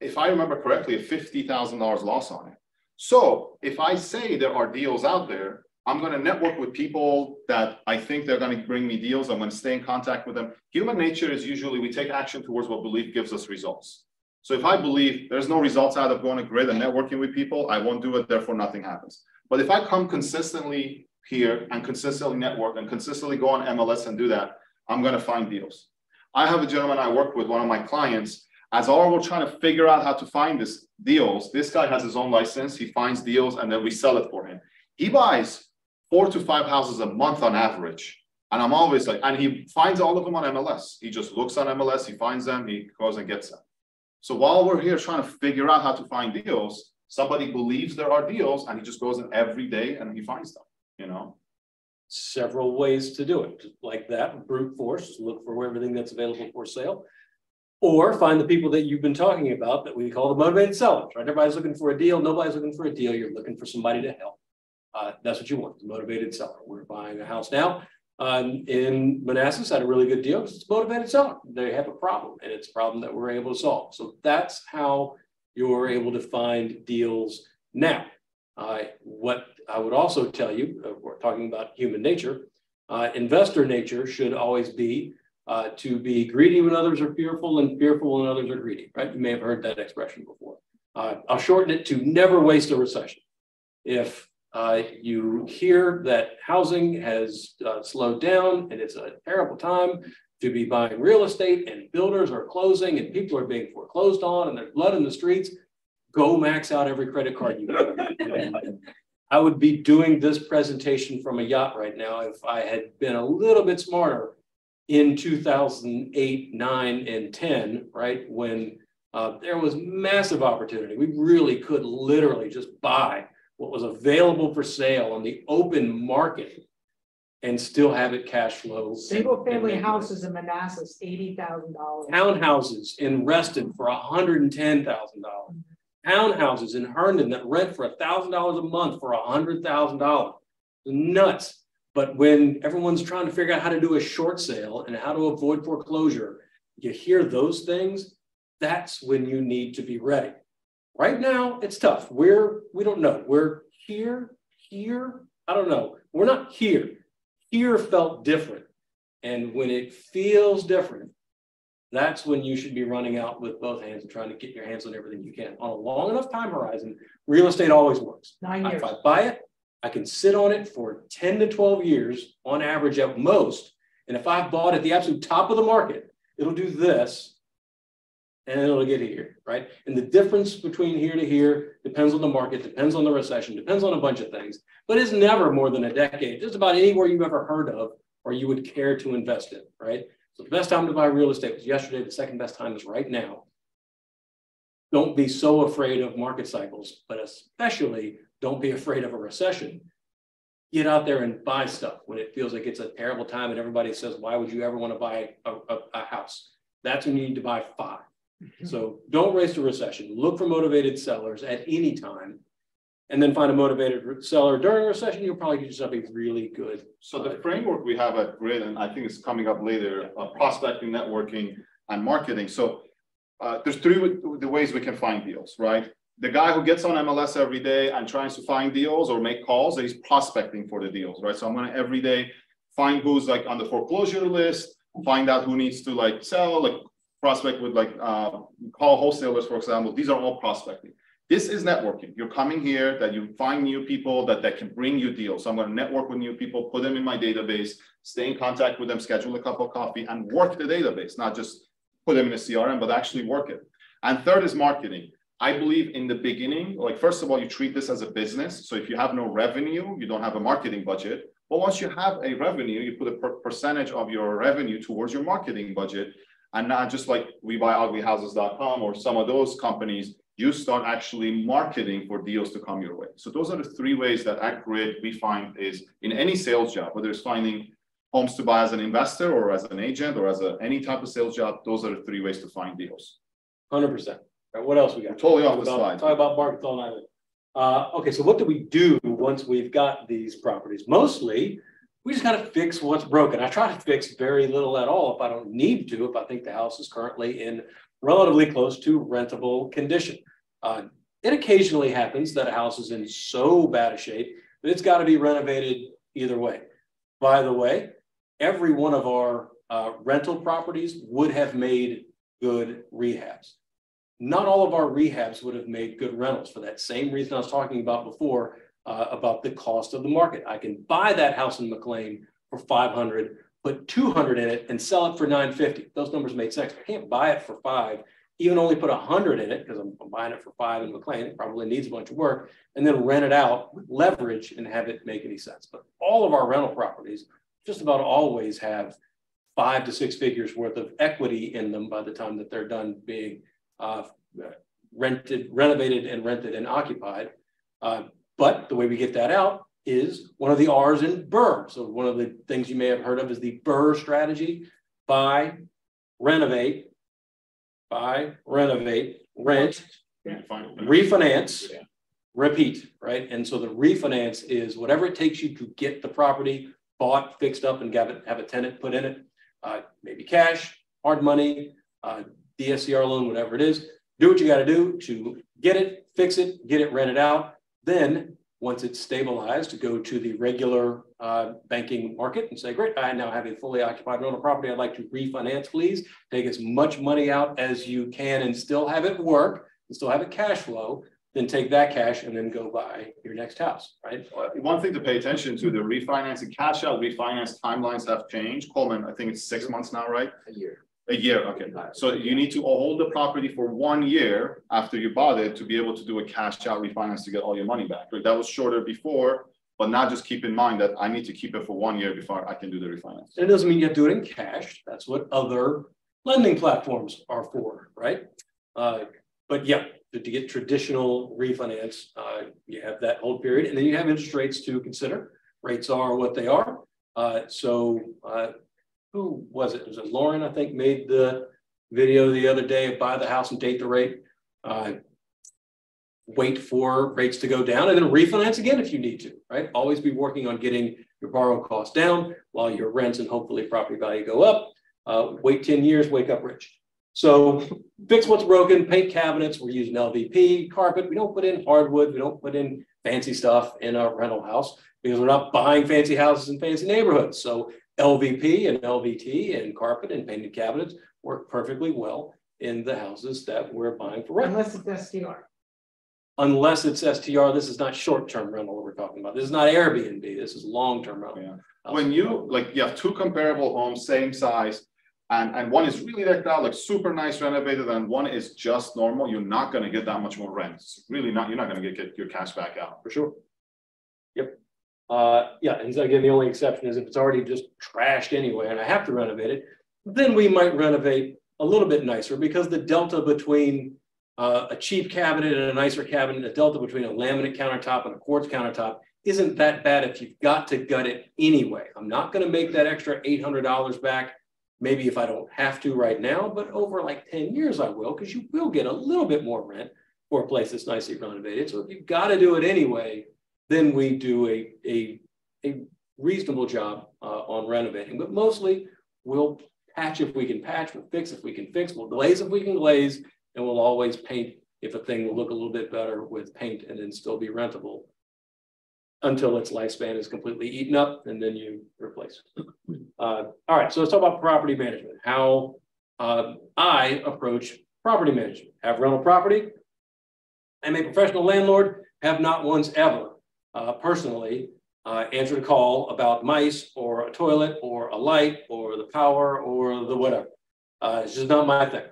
if I remember correctly, a fifty thousand dollars loss on it. So if I say there are deals out there, I'm going to network with people that I think they're going to bring me deals. I'm going to stay in contact with them. Human nature is usually we take action towards what belief gives us results. So if I believe there's no results out of going to grid and networking with people, I won't do it. Therefore, nothing happens. But if I come consistently here and consistently network and consistently go on MLS and do that, I'm going to find deals. I have a gentleman I work with, one of my clients. As all we're trying to figure out how to find this deals, this guy has his own license. He finds deals and then we sell it for him. He buys four to five houses a month on average. And I'm always like, and he finds all of them on MLS. He just looks on MLS, he finds them, he goes and gets them. So while we're here trying to figure out how to find deals, somebody believes there are deals and he just goes in every day and he finds them, you know? Several ways to do it, like that, brute force, look for everything that's available for sale. Or find the people that you've been talking about that we call the motivated sellers, right? Everybody's looking for a deal, nobody's looking for a deal, you're looking for somebody to help. Uh, that's what you want, the motivated seller. We're buying a house now um, in Manassas at a really good deal because it's a motivated seller. They have a problem and it's a problem that we're able to solve. So that's how you're able to find deals now. Uh, what I would also tell you, uh, we're talking about human nature, uh, investor nature should always be uh, to be greedy when others are fearful and fearful when others are greedy, right? You may have heard that expression before. Uh, I'll shorten it to never waste a recession. If uh, you hear that housing has slowed down and it's a terrible time to be buying real estate and builders are closing and people are being foreclosed on and there's blood in the streets. Go max out every credit card you have. I would be doing this presentation from a yacht right now if I had been a little bit smarter in 2008, 9, and 10, right? When uh, there was massive opportunity. We really could literally just buy what was available for sale on the open market and still have it cash flow. Single family houses in Manassas, eighty thousand dollars. Townhouses in Reston for hundred and ten thousand dollars. Townhouses in Herndon that rent for thousand dollars a month for hundred thousand dollars. Nuts. But when everyone's trying to figure out how to do a short sale and how to avoid foreclosure, you hear those things, that's when you need to be ready. Right now, it's tough. We're, we don't know. We're here, here. I don't know. We're not here. Here felt different. And when it feels different, that's when you should be running out with both hands and trying to get your hands on everything you can. On a long enough time horizon, real estate always works. Nine years. If I buy it, I can sit on it for 10 to 12 years on average at most. And if I bought at the absolute top of the market, it'll do this and it'll get here, right? And the difference between here to here depends on the market, depends on the recession, depends on a bunch of things, but it's never more than a decade, just about anywhere you've ever heard of or you would care to invest in, right? So the best time to buy real estate was yesterday. The second best time is right now. Don't be so afraid of market cycles, but especially don't be afraid of a recession. Get out there and buy stuff when it feels like it's a terrible time and everybody says, why would you ever want to buy a, a, a house? That's when you need to buy 5 mm-hmm. So don't race to recession. Look for motivated sellers at any time and then find a motivated seller during a recession, you'll probably get yourself a really good. So the framework we have at Grid, and I think it's coming up later, uh, prospecting, networking, and marketing. So uh, there's three the ways we can find deals, right? The guy who gets on MLS every day and tries to find deals or make calls, he's prospecting for the deals, right? So I'm gonna every day find who's like on the foreclosure list, find out who needs to like sell, like prospect with like uh, call wholesalers, for example. These are all prospecting. This is networking. You're coming here that you find new people that, that can bring you deals. So I'm going to network with new people, put them in my database, stay in contact with them, schedule a cup of coffee, and work the database, not just put them in a CRM, but actually work it. And third is marketing. I believe in the beginning, like first of all, you treat this as a business. So if you have no revenue, you don't have a marketing budget. But once you have a revenue, you put a per percentage of your revenue towards your marketing budget, and not just like we buy uglyhouses.com or some of those companies you start actually marketing for deals to come your way. So those are the three ways that at Grid we find is in any sales job, whether it's finding homes to buy as an investor or as an agent or as a, any type of sales job, those are the three ways to find deals. 100%. Right, what else we got? Totally off the about, slide. Talk about Market Island. Uh, okay, so what do we do once we've got these properties? Mostly, we just got to fix what's broken. I try to fix very little at all if I don't need to, if I think the house is currently in relatively close to rentable condition. Uh, it occasionally happens that a house is in so bad a shape that it's got to be renovated either way. By the way, every one of our uh, rental properties would have made good rehabs. Not all of our rehabs would have made good rentals for that same reason I was talking about before uh, about the cost of the market. I can buy that house in McLean for 500, put 200 in it and sell it for 950. Those numbers make sense. I can't buy it for five even only put a hundred in it because I'm, I'm, buying it for five in McLean. It probably needs a bunch of work, and then rent it out with leverage and have it make any sense. But all of our rental properties just about always have five to six figures worth of equity in them by the time that they're done being uh, rented, renovated, and rented and occupied. Uh, but the way we get that out is one of the R's in BRRRR. So one of the things you may have heard of is the BRRRR strategy: buy, renovate, buy, renovate, rent, refinance, repeat, right? And so the refinance is whatever it takes you to get the property bought, fixed up, and have it have a tenant put in it. Uh, maybe cash, hard money, uh, DSCR loan, whatever it is. Do what you got to do to get it, fix it, get it rented out. Then once it's stabilized, to go to the regular uh, banking market and say, great, I now have a fully occupied rental property. I'd like to refinance, please. Take as much money out as you can and still have it work and still have it cash flow. Then take that cash and then go buy your next house, right? One thing to pay attention to, the refinancing, cash out refinance timelines have changed. Coleman, I think it's six months now, right? A year. A year, okay. So you need to hold the property for one year after you bought it to be able to do a cash out refinance to get all your money back. Right? That was shorter before but now just keep in mind that I need to keep it for one year before I can do the refinance. It doesn't mean you have to do it in cash. That's what other lending platforms are for, right? Uh, but yeah, to, get traditional refinance, uh, you have that hold period, and then you have interest rates to consider. Rates are what they are. Uh, so uh, who was it? Was it Lauren? I think made the video the other day buy the house and date the rate. Uh, wait for rates to go down and then refinance again if you need to, right? Always be working on getting your borrowing costs down while your rents and hopefully property value go up. Uh, wait 10 years, wake up rich. So fix what's broken, paint cabinets, we're using LVP, carpet. We don't put in hardwood, we don't put in fancy stuff in a rental house because we're not buying fancy houses in fancy neighborhoods. So LVP and LVT and carpet and painted cabinets work perfectly well in the houses that we're buying for rent. Unless it's STR. Unless it's STR, this is not short-term rental that we're talking about. This is not Airbnb, this is long-term rental. When you, like, you have two comparable homes, same size, and, and one is really decked out, like super nice renovated, and one is just normal, you're not gonna get that much more rent. It's Really not, you're not gonna get, get your cash back out. For sure. Yep. Uh, yeah, and again, the only exception is if it's already just trashed anyway and I have to renovate it, then we might renovate a little bit nicer because the delta between uh, a cheap cabinet and a nicer cabinet, the delta between a laminate countertop and a quartz countertop isn't that bad if you've got to gut it anyway. I'm not going to make that extra $800 back. Maybe if I don't have to right now, but over like 10 years, I will, because you will get a little bit more rent for a place that's nicely renovated. So if you've got to do it anyway, then we do a, a, a reasonable job uh, on renovating. But mostly we'll patch if we can patch, we'll fix if we can fix, we'll glaze if we can glaze, and we'll always paint if a thing will look a little bit better with paint and then still be rentable until its lifespan is completely eaten up and then you replace it. Uh, all right, so let's talk about property management, how uh, I approach property management. Have rental property. I'm a professional landlord, have not once ever uh, personally uh, answered a call about mice or a toilet or a light or the power or the whatever. Uh, it's just not my thing.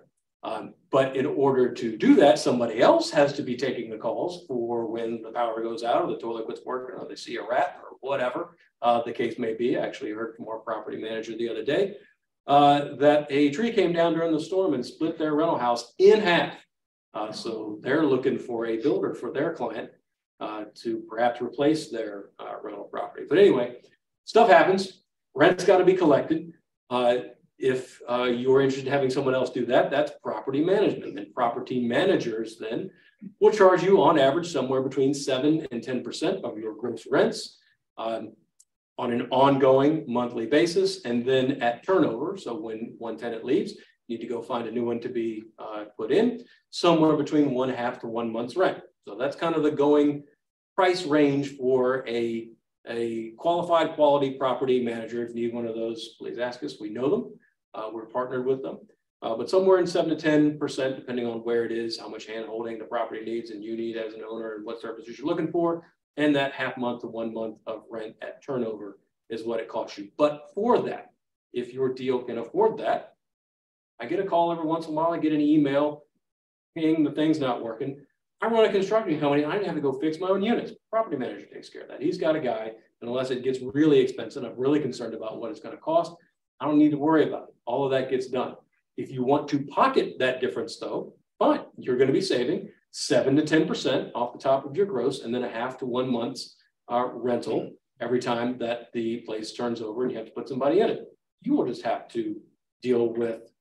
Um, but in order to do that, somebody else has to be taking the calls for when the power goes out or the toilet quits working or they see a rat or whatever uh, the case may be. I actually heard from our property manager the other day uh, that a tree came down during the storm and split their rental house in half. Uh, so they're looking for a builder for their client uh, to perhaps replace their uh, rental property. But anyway, stuff happens. Rent's got to be collected. Uh, if uh, you're interested in having someone else do that, that's property management. And property managers then will charge you on average somewhere between 7 and 10% of your gross rents um, on an ongoing monthly basis. And then at turnover, so when one tenant leaves, you need to go find a new one to be uh, put in, somewhere between one half to one month's rent. So that's kind of the going price range for a, a qualified quality property manager. If you need one of those, please ask us. We know them. Uh, we're partnered with them. Uh, but somewhere in seven to 10%, depending on where it is, how much hand holding the property needs and you need as an owner and what services you're looking for. And that half month to one month of rent at turnover is what it costs you. But for that, if your deal can afford that, I get a call every once in a while, I get an email, ping, the thing's not working. I run a construction company, I have to go fix my own units. Property manager takes care of that. He's got a guy, and unless it gets really expensive, I'm really concerned about what it's going to cost. I don't need to worry about it. All of that gets done. If you want to pocket that difference though, fine, you're going to be saving seven to 10% off the top of your gross and then a half to one month's uh, rental every time that the place turns over and you have to put somebody in it. You will just have to deal with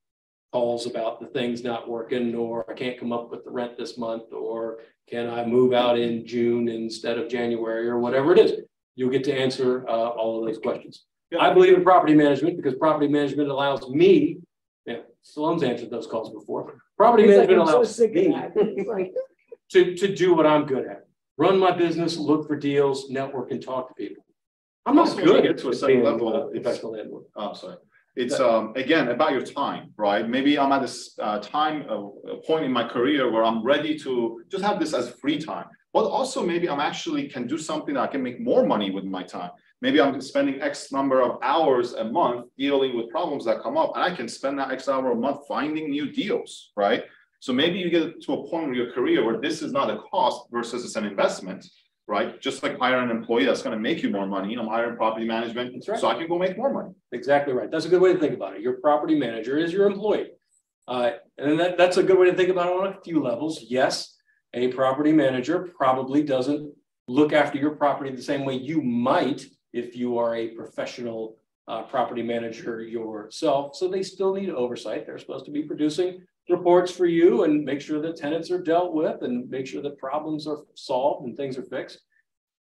calls about the things not working or I can't come up with the rent this month or can I move out in June instead of January or whatever it is. You'll get to answer uh, all of those questions. I believe in property management because property management allows me, yeah, Salome's answered those calls before. Property He's management "I'm so allows me like, to, to do what I'm good at. Run my business, look for deals, network and talk to people. I'm not Also, good to at get to a being certain level, a it's- professional landlord. Oh, sorry. It's um again about your time, right? Maybe I'm at this uh time a point in my career where I'm ready to just have this as free time. But also maybe I'm actually can do something that I can make more money with my time. Maybe I'm spending X number of hours a month dealing with problems that come up, and I can spend that X hour a month finding new deals, right? So maybe you get to a point in your career where this is not a cost versus it's an investment, right? Just like hiring an employee that's going to make you more money. I'm hiring property management, right. so I can go make more money. Exactly right. That's a good way to think about it. Your property manager is your employee. Uh, and that, that's a good way to think about it on a few levels. Yes, a property manager probably doesn't look after your property the same way you might if you are a professional uh, property manager yourself. So they still need oversight. They're supposed to be producing reports for you and make sure that tenants are dealt with and make sure that problems are solved and things are fixed.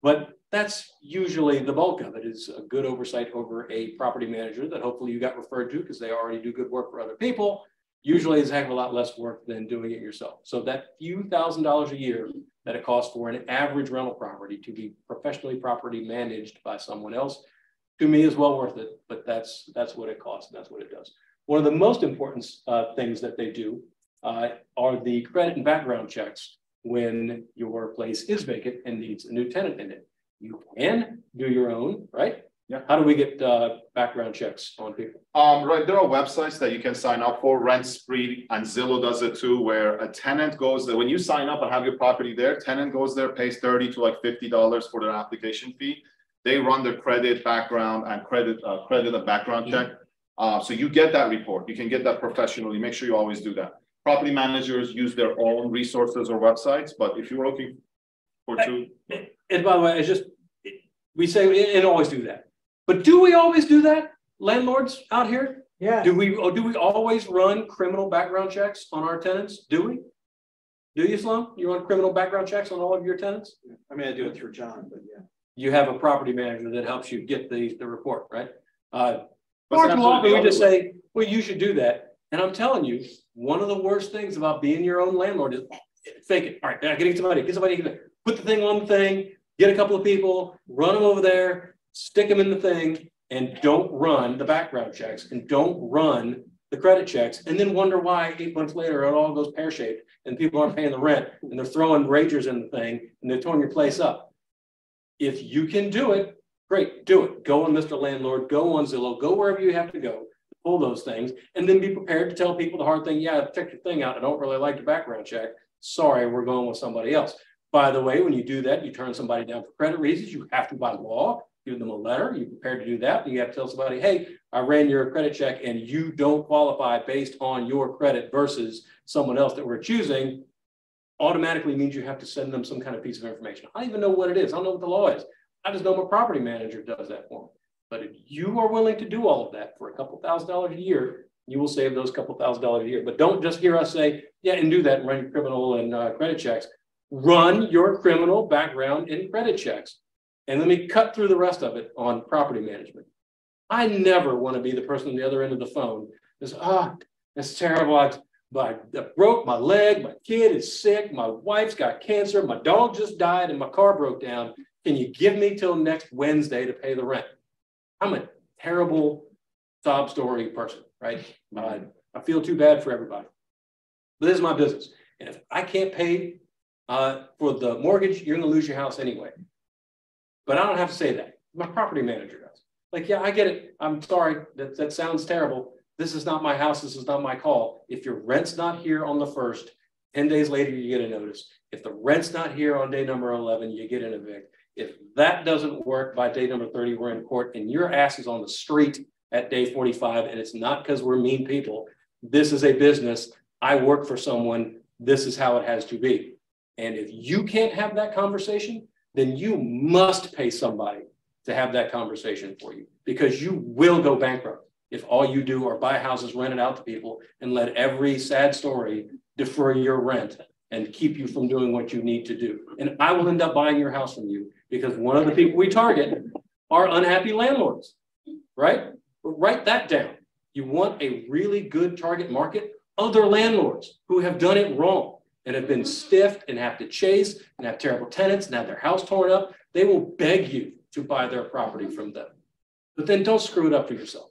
But that's usually the bulk of it is a good oversight over a property manager that hopefully you got referred to because they already do good work for other people. Usually is a heck of a lot less work than doing it yourself. So that few thousand dollars a year that it costs for an average rental property to be professionally property managed by someone else, to me is well worth it, but that's that's what it costs and that's what it does. One of the most important uh, things that they do uh, are the credit and background checks when your place is vacant and needs a new tenant in it. You can do your own, right? Yeah. How do we get uh, background checks on people? Um, right, there are websites that you can sign up for, RentSpree and Zillow does it too, where a tenant goes there, when you sign up and have your property there, tenant goes there, pays thirty to like fifty dollars for their application fee. They run their credit background and credit, uh, credit and background check. Uh, so you get that report, you can get that professionally, make sure you always do that. Property managers use their own resources or websites, but if you're looking for two. And by the way, it's just, we say, and always do that. But do we always do that, landlords out here? Yeah. Do we, or do we always run criminal background checks on our tenants? Do we? Do you, Sloan? You run criminal background checks on all of your tenants? I mean, I do it through John, but yeah. You have a property manager that helps you get the, the report, right? Uh, But far too often we just say, well, you should do that. And I'm telling you, one of the worst things about being your own landlord is fake it. All right, now getting somebody, get somebody, put the thing on the thing, get a couple of people, run them over there, stick them in the thing, and don't run the background checks and don't run the credit checks, and then wonder why eight months later it all goes pear shaped and people aren't paying the rent and they're throwing ragers in the thing and they're towing your place up. If you can do it, great, do it. Go on Mr. Landlord, go on Zillow, go wherever you have to go, pull those things, and then be prepared to tell people the hard thing. Yeah, check your thing out. I don't really like your background check. Sorry, we're going with somebody else. By the way, when you do that, you turn somebody down for credit reasons. You have to by law give them a letter. You're prepared to do that. You have to tell somebody, hey, I ran your credit check and you don't qualify based on your credit versus someone else that we're choosing. Automatically means you have to send them some kind of piece of information. I don't even know what it is. I don't know what the law is. I just know my property manager does that for me. But if you are willing to do all of that for a couple thousand dollars a year, you will save those couple thousand dollars a year. But don't just hear us say, yeah, and do that and run your criminal and uh, credit checks. Run your criminal background and credit checks. And let me cut through the rest of it on property management. I never want to be the person on the other end of the phone. That's ah, that's terrible. I, I broke my leg. My kid is sick. My wife's got cancer. My dog just died, and my car broke down. Can you give me till next Wednesday to pay the rent? I'm a terrible sob story person, right? I feel too bad for everybody. But this is my business. And if I can't pay uh, for the mortgage, you're going to lose your house anyway. But I don't have to say that. My property manager does. Like, yeah, I get it. I'm sorry. That, that sounds terrible. This is not my house. This is not my call. If your rent's not here on the first, 10 days later, you get a notice. If the rent's not here on day number 11, you get an evict. If that doesn't work by day number 30, we're in court and your ass is on the street at day 45. And it's not because we're mean people. This is a business. I work for someone. This is how it has to be. And if you can't have that conversation, then you must pay somebody to have that conversation for you because you will go bankrupt if all you do are buy houses, rent it out to people, and let every sad story defer your rent and keep you from doing what you need to do. And I will end up buying your house from you because one of the people we target are unhappy landlords, right? Write that down. You want a really good target market? Other landlords who have done it wrong and have been stiffed and have to chase and have terrible tenants and have their house torn up, they will beg you to buy their property from them. But then don't screw it up for yourself.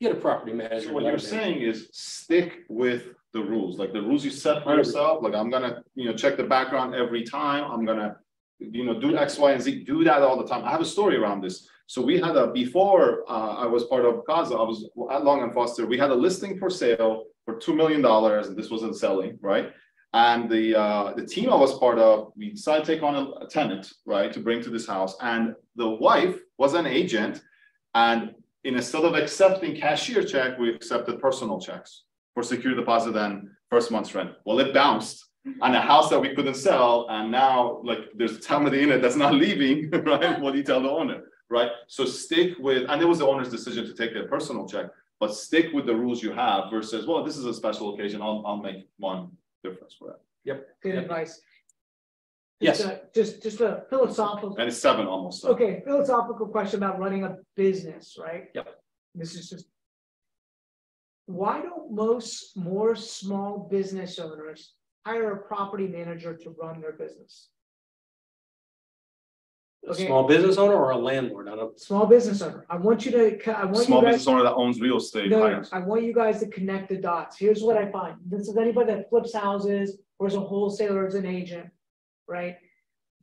Get a property manager. So what you're saying is stick with the rules, like the rules you set for yourself. Like I'm gonna, you know, check the background every time. I'm gonna, you know, do X, Y, and Z. Do that all the time. I have a story around this. So we had a before uh, I was part of CAZA. I was at Long and Foster. We had a listing for sale for two million dollars, and this wasn't selling, right? And the uh, the team I was part of, we decided to take on a, a tenant, right, to bring to this house. And the wife was an agent, and instead of accepting cashier check, we accepted personal checks for secure deposit and first month's rent. Well, it bounced mm-hmm. on a house that we couldn't sell, and now like there's somebody in it that's not leaving, right? What do you tell the owner, right? So stick with, and it was the owner's decision to take a personal check, but stick with the rules you have versus, well, this is a special occasion. I'll I'll make one difference for that. Yep. Good advice. Just Yes. a- Just, just a philosophical. And it's seven almost. Okay, philosophical question about running a business, right? Yep. This is just. Why don't most more small business owners hire a property manager to run their business? A Okay. small business owner or a landlord? I don't, Small business owner, I want you to, I want you Small guys. business owner that owns real estate. No, no. I want you guys to connect the dots. Here's what I find. This is anybody that flips houses or is a wholesaler as an agent, right?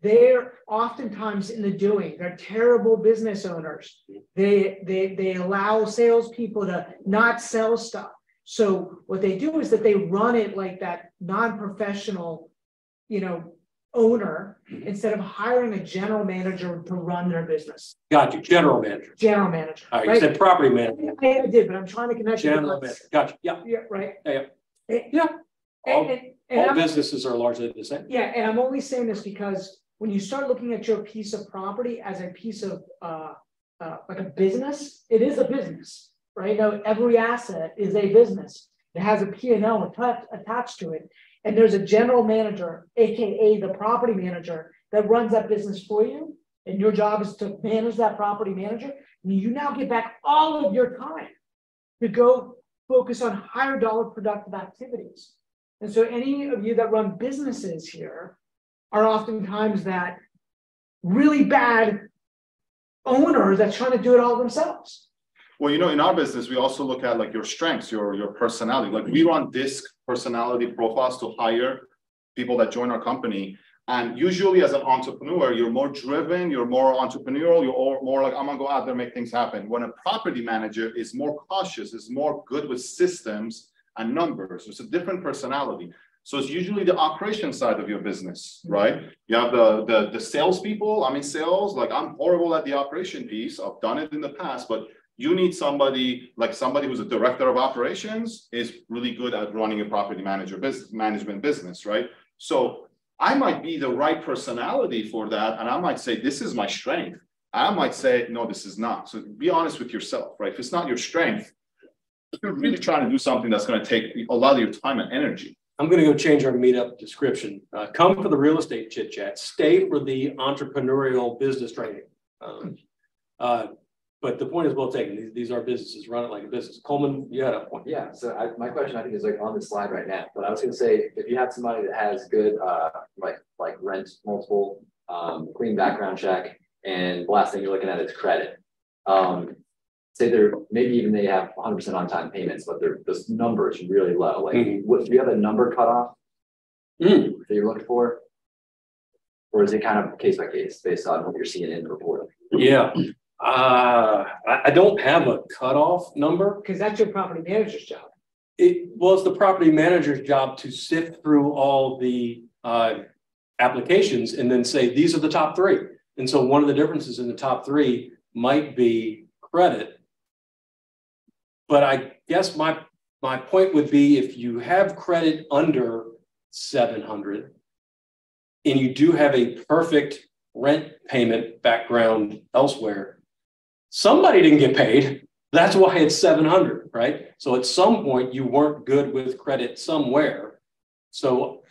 They're oftentimes in the doing. They're terrible business owners. They they they allow salespeople to not sell stuff. So what they do is that they run it like that non-professional, you know, owner instead of hiring a general manager to run their business. got you, general manager. General manager. All right, you right? said property manager, Yeah, I did, but I'm trying to connect. general manager, got you, yeah, Yeah, right. yeah, Eh, yeah. All, And, and, and all businesses are largely the same. yeah, and I'm only saying this because when you start looking at your piece of property as a piece of, uh, uh, like a business, it is a business, right? Now, every asset is a business. It has a P and L attached, attached to it. And there's a general manager, AKA the property manager that runs that business for you. And your job is to manage that property manager. And you now get back all of your time to go focus on higher dollar productive activities. And so any of you that run businesses here are oftentimes that really bad owner that's trying to do it all themselves. Well, you know, in our business, we also look at like your strengths, your your personality. Like we run disc personality profiles to hire people that join our company. And usually, as an entrepreneur, you're more driven, you're more entrepreneurial, you're more like, I'm gonna go out there and make things happen. When a property manager is more cautious, is more good with systems and numbers, it's a different personality. So it's usually the operation side of your business, mm-hmm. right? You have the the the salespeople. I'm in sales, like I'm horrible at the operation piece. I've done it in the past, but you need somebody like somebody who's a director of operations is really good at running a property manager business management business, right? So I might be the right personality for that, and I might say this is my strength. I might say no, this is not. So be honest with yourself, right? If it's not your strength, you're really trying to do something that's going to take a lot of your time and energy. I'm gonna go change our meetup description. Uh, come for the real estate chit chat, stay for the entrepreneurial business training. Um, uh, but the point is well taken. These, these are businesses, run it like a business. Coleman, you had a point. Yeah, so I, my question, I think, is like on this slide right now, but I was gonna say, if you have somebody that has good, uh, like, like rent multiple, um, clean background check, and the last thing you're looking at is credit. Um, say they're, maybe even they have hundred percent on time payments, but their, this number is really low, like, Mhm. what, do you have a number cutoff? Mm. That you're looking for? Or is it kind of case by case based on what you're seeing in the report? Yeah, uh, I, I don't have a cutoff number. Because that's your property manager's job. It was the property manager's job to sift through all the uh applications and then say, these are the top three. And so one of the differences in the top three might be credit. But I guess my, my point would be if you have credit under seven hundred and you do have a perfect rent payment background elsewhere, somebody didn't get paid. That's why it's seven hundred, right? So at some point you weren't good with credit somewhere. So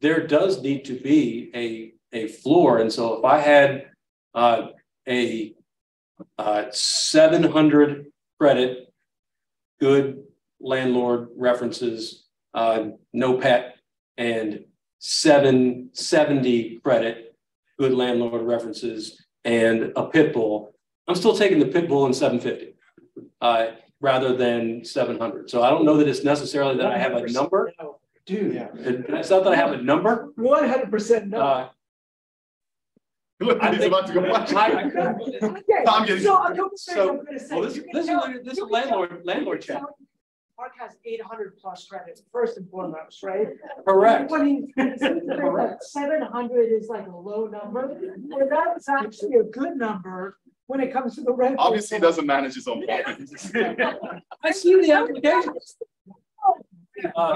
there does need to be a, a floor. And so if I had uh, a uh, seven hundred credit, good landlord references, uh, no pet, and seven seventy credit, good landlord references, and a pit bull. I'm still taking the pit bull in seven fifty, uh, rather than seven hundred. So I don't know that it's necessarily that I have a number. Dude. It- It's not that I have a number. One hundred percent no. Uh, he's think- about to go. I- Okay, Tom, you- so a couple things So- I'm gonna say. well, this- this is tell- a- this is you a can tell- landlord- landlord you check. tell Mark has eight hundred plus credits, first and foremost, right? Correct. When he, seven hundred is like a low number, well, that's actually a good number when it comes to the rent. Obviously, he doesn't manage his own property. I see the application. Uh,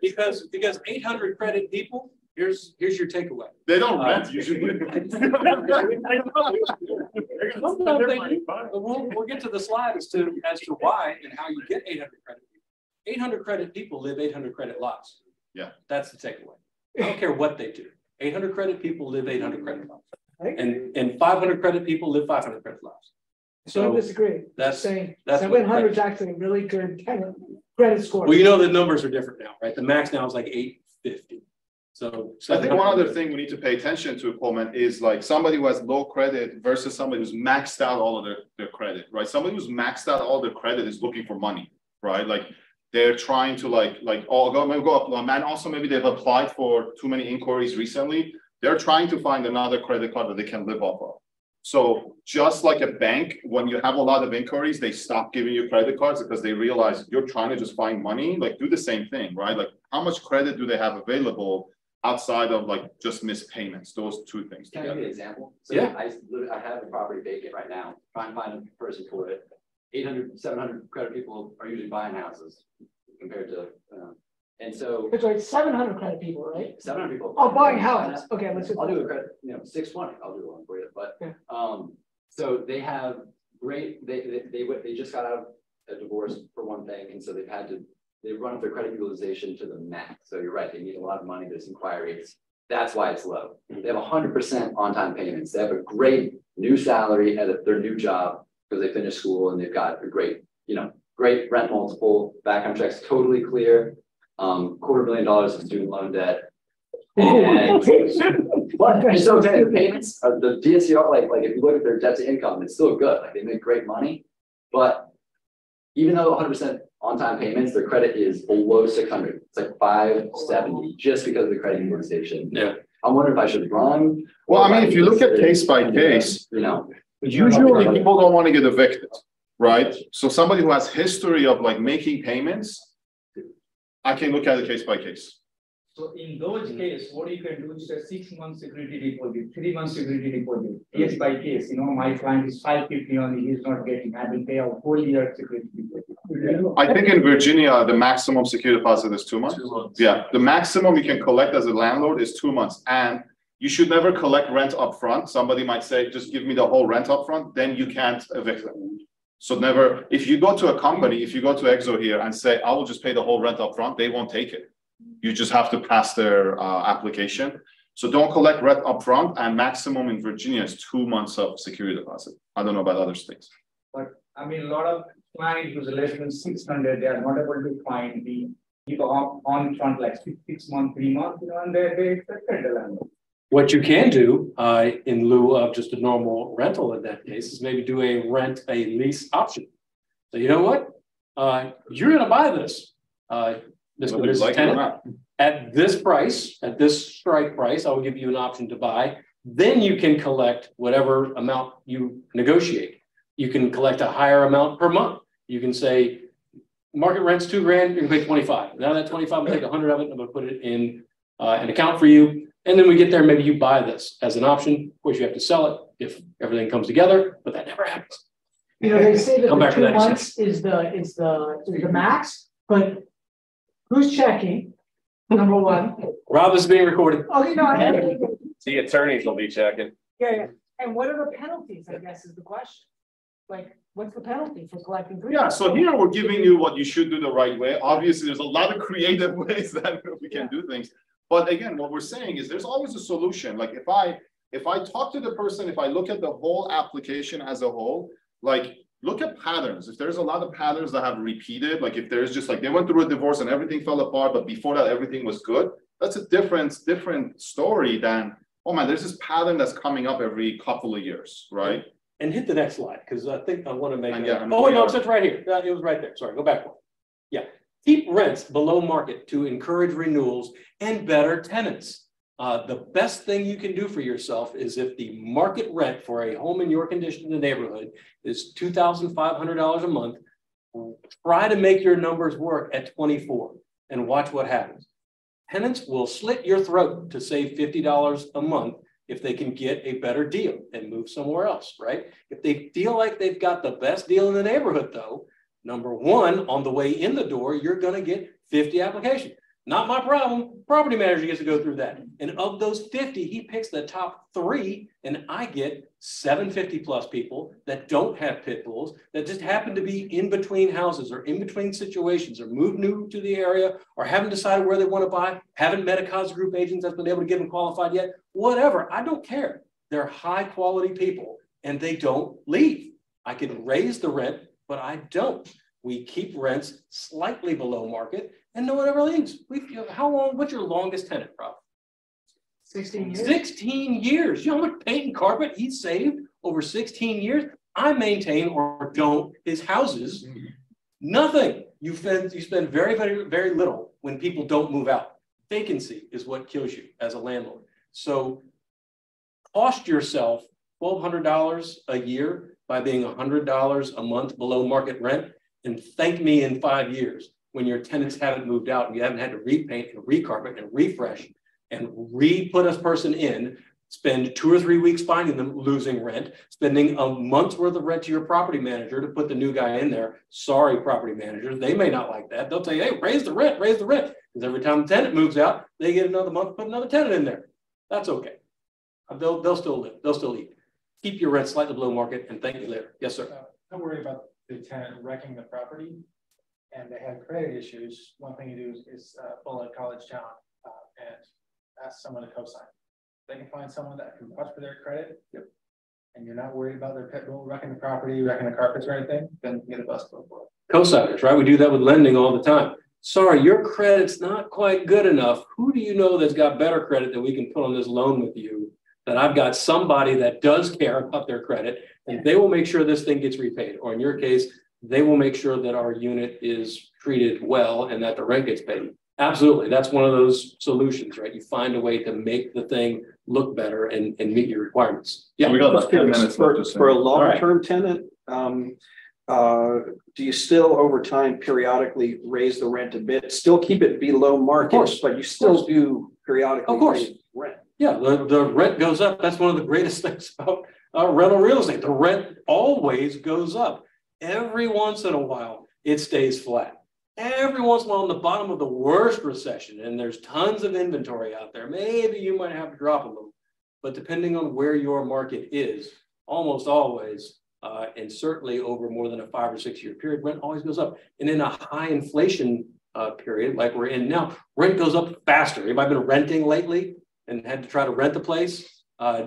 Because, because eight hundred credit people, here's here's your takeaway. They don't uh, rent uh, usually. we'll, we'll get to the slide as to as to why and how you get 800 credit. 800 credit people live 800 credit lives. Yeah, that's the takeaway. I don't care what they do. 800 credit people live 800 credit lives, and and 500 credit people live 500 credit lives. So I disagree. That's saying that's 700 is actually a really good credit score. Well, you know the numbers are different now, right? The max now is like 850. So, so I think one other thing we need to pay attention to, Coleman, is like somebody who has low credit versus somebody who's maxed out all of their, their credit, right? Somebody who's maxed out all their credit is looking for money, right? Like they're trying to like, like, oh, go, maybe go up. And also maybe they've applied for too many inquiries recently. They're trying to find another credit card that they can live off of. So just like a bank, when you have a lot of inquiries, they stop giving you credit cards because they realize you're trying to just find money. Like do the same thing, right? Like how much credit do they have available? Outside of like just missed payments, those two things Can I give together? you an example? So Yeah. I, I have a property vacant right now, trying to find a person for it. 800, 700 credit people are usually buying houses compared to, uh, and so It's like seven hundred credit people, right? seven hundred people. Oh, buying houses. Okay, let's. I'll do a credit, you know, six twenty, I'll do one for you, but, um, so they have great, they, they, they, they just got out of a divorce for one thing, and so they've had to, they run up their credit utilization to the max, so you're right, they need a lot of money, there's inquiries. That's why it's low. They have hundred percent on-time payments, they have a great new salary at their new job, because they finished school and they've got a great, you know, great rent multiple, background checks totally clear. Um, quarter million dollars of student loan debt. And but so the payments, uh, the DSCR, like, like if you look at their debt to income, it's still good, like they make great money. But even though hundred percent on-time payments, their credit is below six hundred, it's like five seventy, just because of the credit utilization. Yeah. I'm wondering if I should run. Well, I mean, if you look at case by case, You know. usually people don't want to get evicted, right? So somebody who has history of like making payments, I can look at it case by case. So in those hmm. cases, what you can do is a six month security deposit, three month security deposit, case hmm. by case, you know, my client is five fifty only, he's not getting, I will pay a whole year security deposit. I think in Virginia, the maximum security deposit is two months. Yeah, the maximum you can collect as a landlord is two months and you should never collect rent upfront. Somebody might say, just give me the whole rent upfront, then you can't evict them. So never, if you go to a company, if you go to Exo here and say, I will just pay the whole rent upfront, they won't take it. You just have to pass their uh application. So don't collect rent upfront and maximum in Virginia is two months of security deposit. I don't know about other states. But I mean, a lot of clients who's less than six hundred, they are not able to find the, you know, on, on front like six, six month, three months, you know, and they, they expected the landlord. What you can do, uh, in lieu of just a normal rental in that case, is maybe do a rent, a lease option. So you know what? Uh, you're gonna buy this, uh, Mr. Whether you Mrs. like it or Tenant, not. at this price, at this strike price, I will give you an option to buy. Then you can collect whatever amount you negotiate. You can collect a higher amount per month. You can say, market rent's two grand, you're gonna pay twenty-five. Now that twenty-five, I'm gonna take a hundred of it, I'm gonna put it in uh, an account for you. And then we get there, maybe you buy this as an option. Of course, you have to sell it if everything comes together, but that never happens. You know, they say that Come the back to two that months is the, is the, is the max, but who's checking? Number one. Rob is being recorded. Okay, no, I, The attorneys will be checking. yeah, yeah. And what are the penalties, I guess is the question. Like, what's the penalty for collecting? three Yeah, so here we're giving you what you should do the right way. Obviously, there's a lot of creative ways that we can do things. But again, what we're saying is there's always a solution. Like if I, if I talk to the person, if I look at the whole application as a whole, like look at patterns. If there's a lot of patterns that have repeated, like if there's just like they went through a divorce and everything fell apart, but before that everything was good, that's a different, different story than, oh man, there's this pattern that's coming up every couple of years, right? And hit the next slide, because I think I want to make. And a- yeah, Oh, wait, no, it's it's right here. Uh, It was right there. Sorry, go back one. Yeah, keep rents below market to encourage renewals and better tenants. Uh, the best thing you can do for yourself is if the market rent for a home in your condition in the neighborhood is two thousand five hundred dollars a month. Try to make your numbers work at twenty-four and watch what happens. Tenants will slit your throat to save fifty dollars a month if they can get a better deal and move somewhere else, right? If they feel like they've got the best deal in the neighborhood, though, number one, on the way in the door, you're gonna get fifty applications. Not my problem. Property manager gets to go through that. And of those 50, he picks the top three, and I get 750 plus people that don't have pit bulls, that just happen to be in between houses or in between situations or moved new to the area or haven't decided where they want to buy, haven't met a CAZA Group agent that's been able to get them qualified yet. Whatever. I don't care. They're high quality people and they don't leave. I can raise the rent, but I don't. We keep rents slightly below market and no one ever leaves. We, how long, what's your longest tenant, Rob? 16 years. 16 years. You know how much paint and carpet he saved over 16 years? I maintain or don't his houses. Mm-hmm. Nothing. You spend, you spend very, very, very little when people don't move out. Vacancy is what kills you as a landlord. So cost yourself $1,200 a year by being $100 a month below market rent and thank me in five years when your tenants haven't moved out and you haven't had to repaint and recarpet and refresh and re-put a person in, spend two or three weeks finding them losing rent, spending a month's worth of rent to your property manager to put the new guy in there. Sorry, property managers, they may not like that. They'll tell you, hey, raise the rent, raise the rent. Because every time the tenant moves out, they get another month, put another tenant in there. That's okay. Uh, they'll, they'll still live, they'll still eat. Keep your rent slightly below market and thank you later. Yes, sir. Uh, don't worry about the tenant wrecking the property and they had credit issues. One thing you do is, is uh, pull a college town uh, and ask someone to co-sign. They can find someone that can vouch for their credit. Yep. And you're not worried about their pit bull wrecking the property, wrecking the carpets or anything, then get a bus for it. Co-signers, right? We do that with lending all the time. Sorry, your credit's not quite good enough. Who do you know that's got better credit that we can put on this loan with you? That I've got somebody that does care about their credit and they will make sure this thing gets repaid. Or in your case, they will make sure that our unit is treated well and that the rent gets paid. Absolutely. That's one of those solutions, right? You find a way to make the thing look better and, and meet your requirements. Yeah. we got about 10 minutes For, left. for a long-term tenant, um, uh, do you still over time periodically raise the rent a bit? Still keep it below market, but you still do periodically Of course. raise rent. Yeah, the, the rent goes up. That's one of the greatest things about uh, rental real estate. The rent always goes up. Every once in a while, it stays flat. Every once in a while, in the bottom of the worst recession, and there's tons of inventory out there, maybe you might have to drop a little. But depending on where your market is, almost always, uh, and certainly over more than a five or six year period, rent always goes up. And in a high inflation uh, period like we're in now, rent goes up faster. Anybody been renting lately and had to try to rent the place? Uh,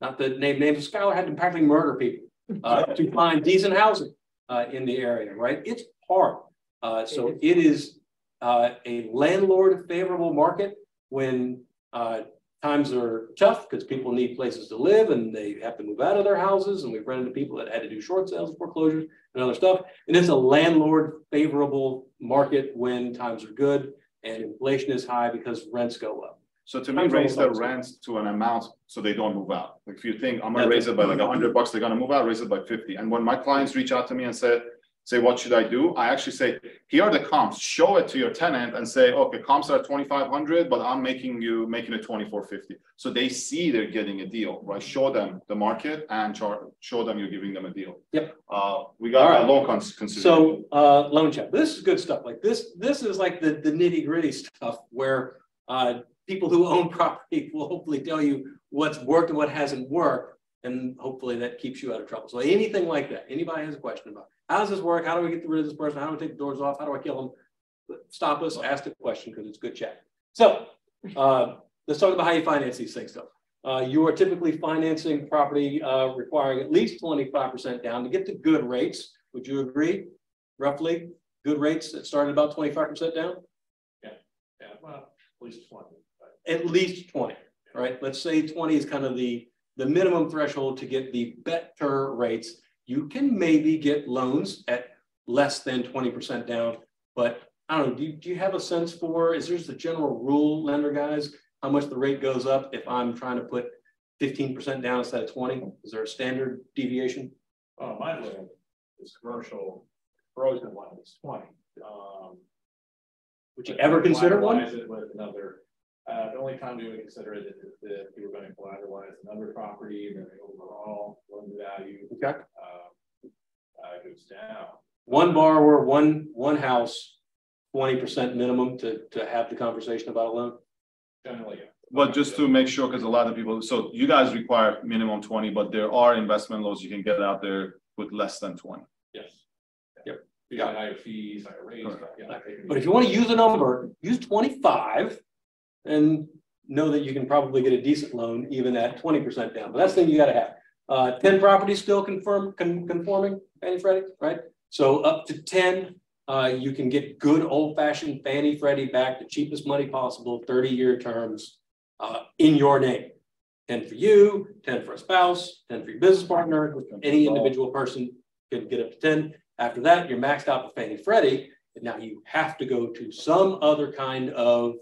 not the name names, Skylar had to practically murder people uh, to find decent housing uh, in the area, right? It's hard. Uh, so it is uh, a landlord favorable market when uh, times are tough because people need places to live and they have to move out of their houses. And we've run into people that had to do short sales, foreclosures, and other stuff. And it's a landlord favorable market when times are good and inflation is high because rents go up. So to me, raise the rents to an amount so they don't move out. Like if you think I'm gonna Yeah. raise it by like a hundred bucks, they're gonna move out, raise it by fifty. And when my clients reach out to me and say, say, what should I do? I actually say, here are the comps, show it to your tenant and say, okay, comps are twenty-five hundred, but I'm making you, making it twenty-four fifty. So they see they're getting a deal, right? Show them the market and char- show them you're giving them a deal. Yep. Uh, we got All a right. low cons- consideration. So uh, loan check. This is good stuff. Like this, this is like the, the nitty gritty stuff where uh, people who own property will hopefully tell you what's worked and what hasn't worked. And hopefully that keeps you out of trouble. So anything like that, anybody has a question about how does this work? How do we get rid of this person? How do we take the doors off? How do I kill them? Stop us, ask the question because it's good chat. So uh, let's talk about how you finance these things though. Uh, you are typically financing property uh, requiring at least 25% down to get to good rates. Would you agree? Roughly good rates that start at about 25% down? Yeah, well, at least twenty. At least 20, right? Let's say 20 is kind of the, the minimum threshold to get the better rates. You can maybe get loans at less than 20% down, but I don't know, do you, do you have a sense for, is there just a general rule, lender guys, how much the rate goes up if I'm trying to put 15% down instead of 20? Is there a standard deviation? Uh, my loan is commercial, frozen one is twenty. Um. Would you ever consider one? it With another, uh, the only time we would consider it is if you were gonna collateralize another property, then the overall loan value. Okay. Um, uh, goes down. One borrower, one, one house, twenty percent minimum to, to have the conversation about a loan? Generally, yeah. But just to make sure, because a lot of people, so you guys require minimum twenty, but there are investment loans you can get out there with less than twenty. Yes. Yep. You got higher fees, higher rates, but yeah. But if you want to use a number, use twenty-five and know that you can probably get a decent loan even at twenty percent down. But that's the thing you gotta have. Uh, ten properties still confirm, con- conforming, Fannie Freddie, right? So up to ten, uh, you can get good old fashioned Fannie Freddie back, the cheapest money possible, thirty-year terms, uh, in your name. Ten for you, ten for a spouse, ten for your business partner, any individual person can get up to ten. After that, you're maxed out with Fannie Freddie, and now you have to go to some other kind of,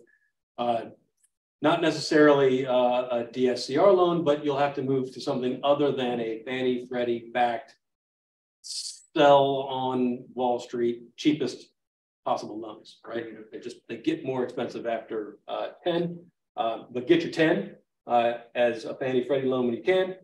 not necessarily uh, a DSCR loan, but you'll have to move to something other than a Fannie Freddie backed sell on Wall Street, cheapest possible loans, right? They just, they get more expensive after uh, ten, uh, but get your ten uh, as a Fannie Freddie loan when you can.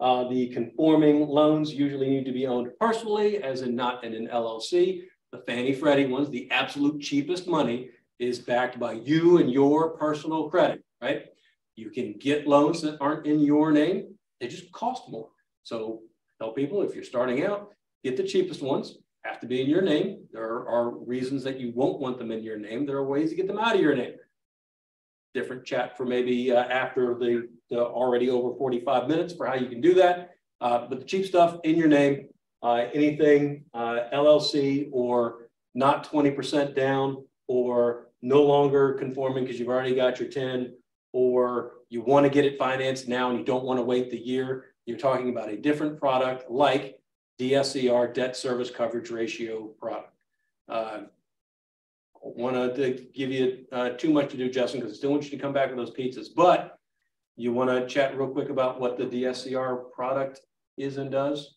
Uh, the conforming loans usually need to be owned personally, as in not in an LLC. The Fannie Freddie ones, the absolute cheapest money is backed by you and your personal credit, right? You can get loans that aren't in your name, they just cost more. So tell people if you're starting out, get the cheapest ones, have to be in your name. There are reasons that you won't want them in your name. There are ways to get them out of your name. Different chat for maybe uh, after the, the already over 45 minutes for how you can do that. Uh, but the cheap stuff in your name, uh, anything uh, LLC or not 20% down or no longer conforming because you've already got your 10 or you want to get it financed now and you don't want to wait the year. You're talking about a different product like DSCR debt service coverage ratio product. Uh, want to give you uh, too much to do, Justin, because I still want you to come back with those pizzas. But you want to chat real quick about what the DSCR product is and does?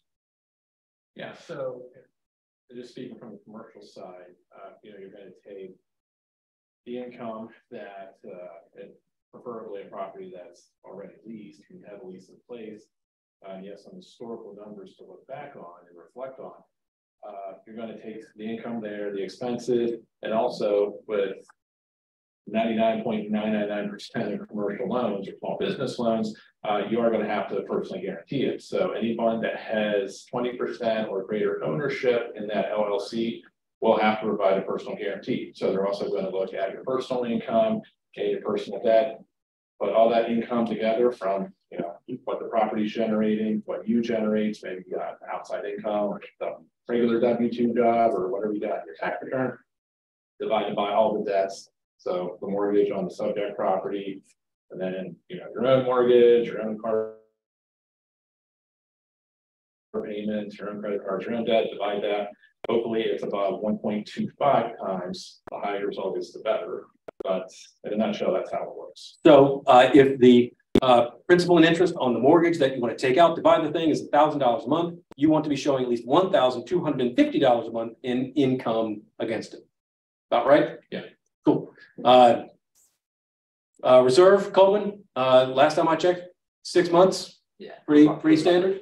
Yeah, so just speaking from the commercial side, uh, you know, you're gonna take the income that, uh, preferably a property that's already leased, you have a lease in place. Uh, you have some historical numbers to look back on and reflect on. Uh, you're gonna take the income there, the expenses, and also with ninety-nine point nine nine nine percent of commercial loans or small business loans, uh, you are gonna have to personally guarantee it. So anyone that has twenty percent or greater ownership in that LLC will have to provide a personal guarantee. So they're also gonna look at your personal income, okay, your personal debt, put all that income together from, you know, what the property's generating, what you generate, maybe you got outside income or the regular W two job or whatever you got in your tax return. Divided by all the debts, so the mortgage on the subject property, and then, you know, your own mortgage, your own car. Payments, your own credit cards, your own debt, divide that. Hopefully it's about one point two five times, the higher your result is, the better. But in a nutshell, that's how it works. So uh, if the uh, principal and interest on the mortgage that you want to take out, divide the thing is thousand dollars a month, you want to be showing at least one thousand two hundred and fifty dollars a month in income against it. About right? Yeah. Cool. Uh, uh, reserve, Coleman, uh, last time I checked, six months. Yeah. Pretty, pretty standard.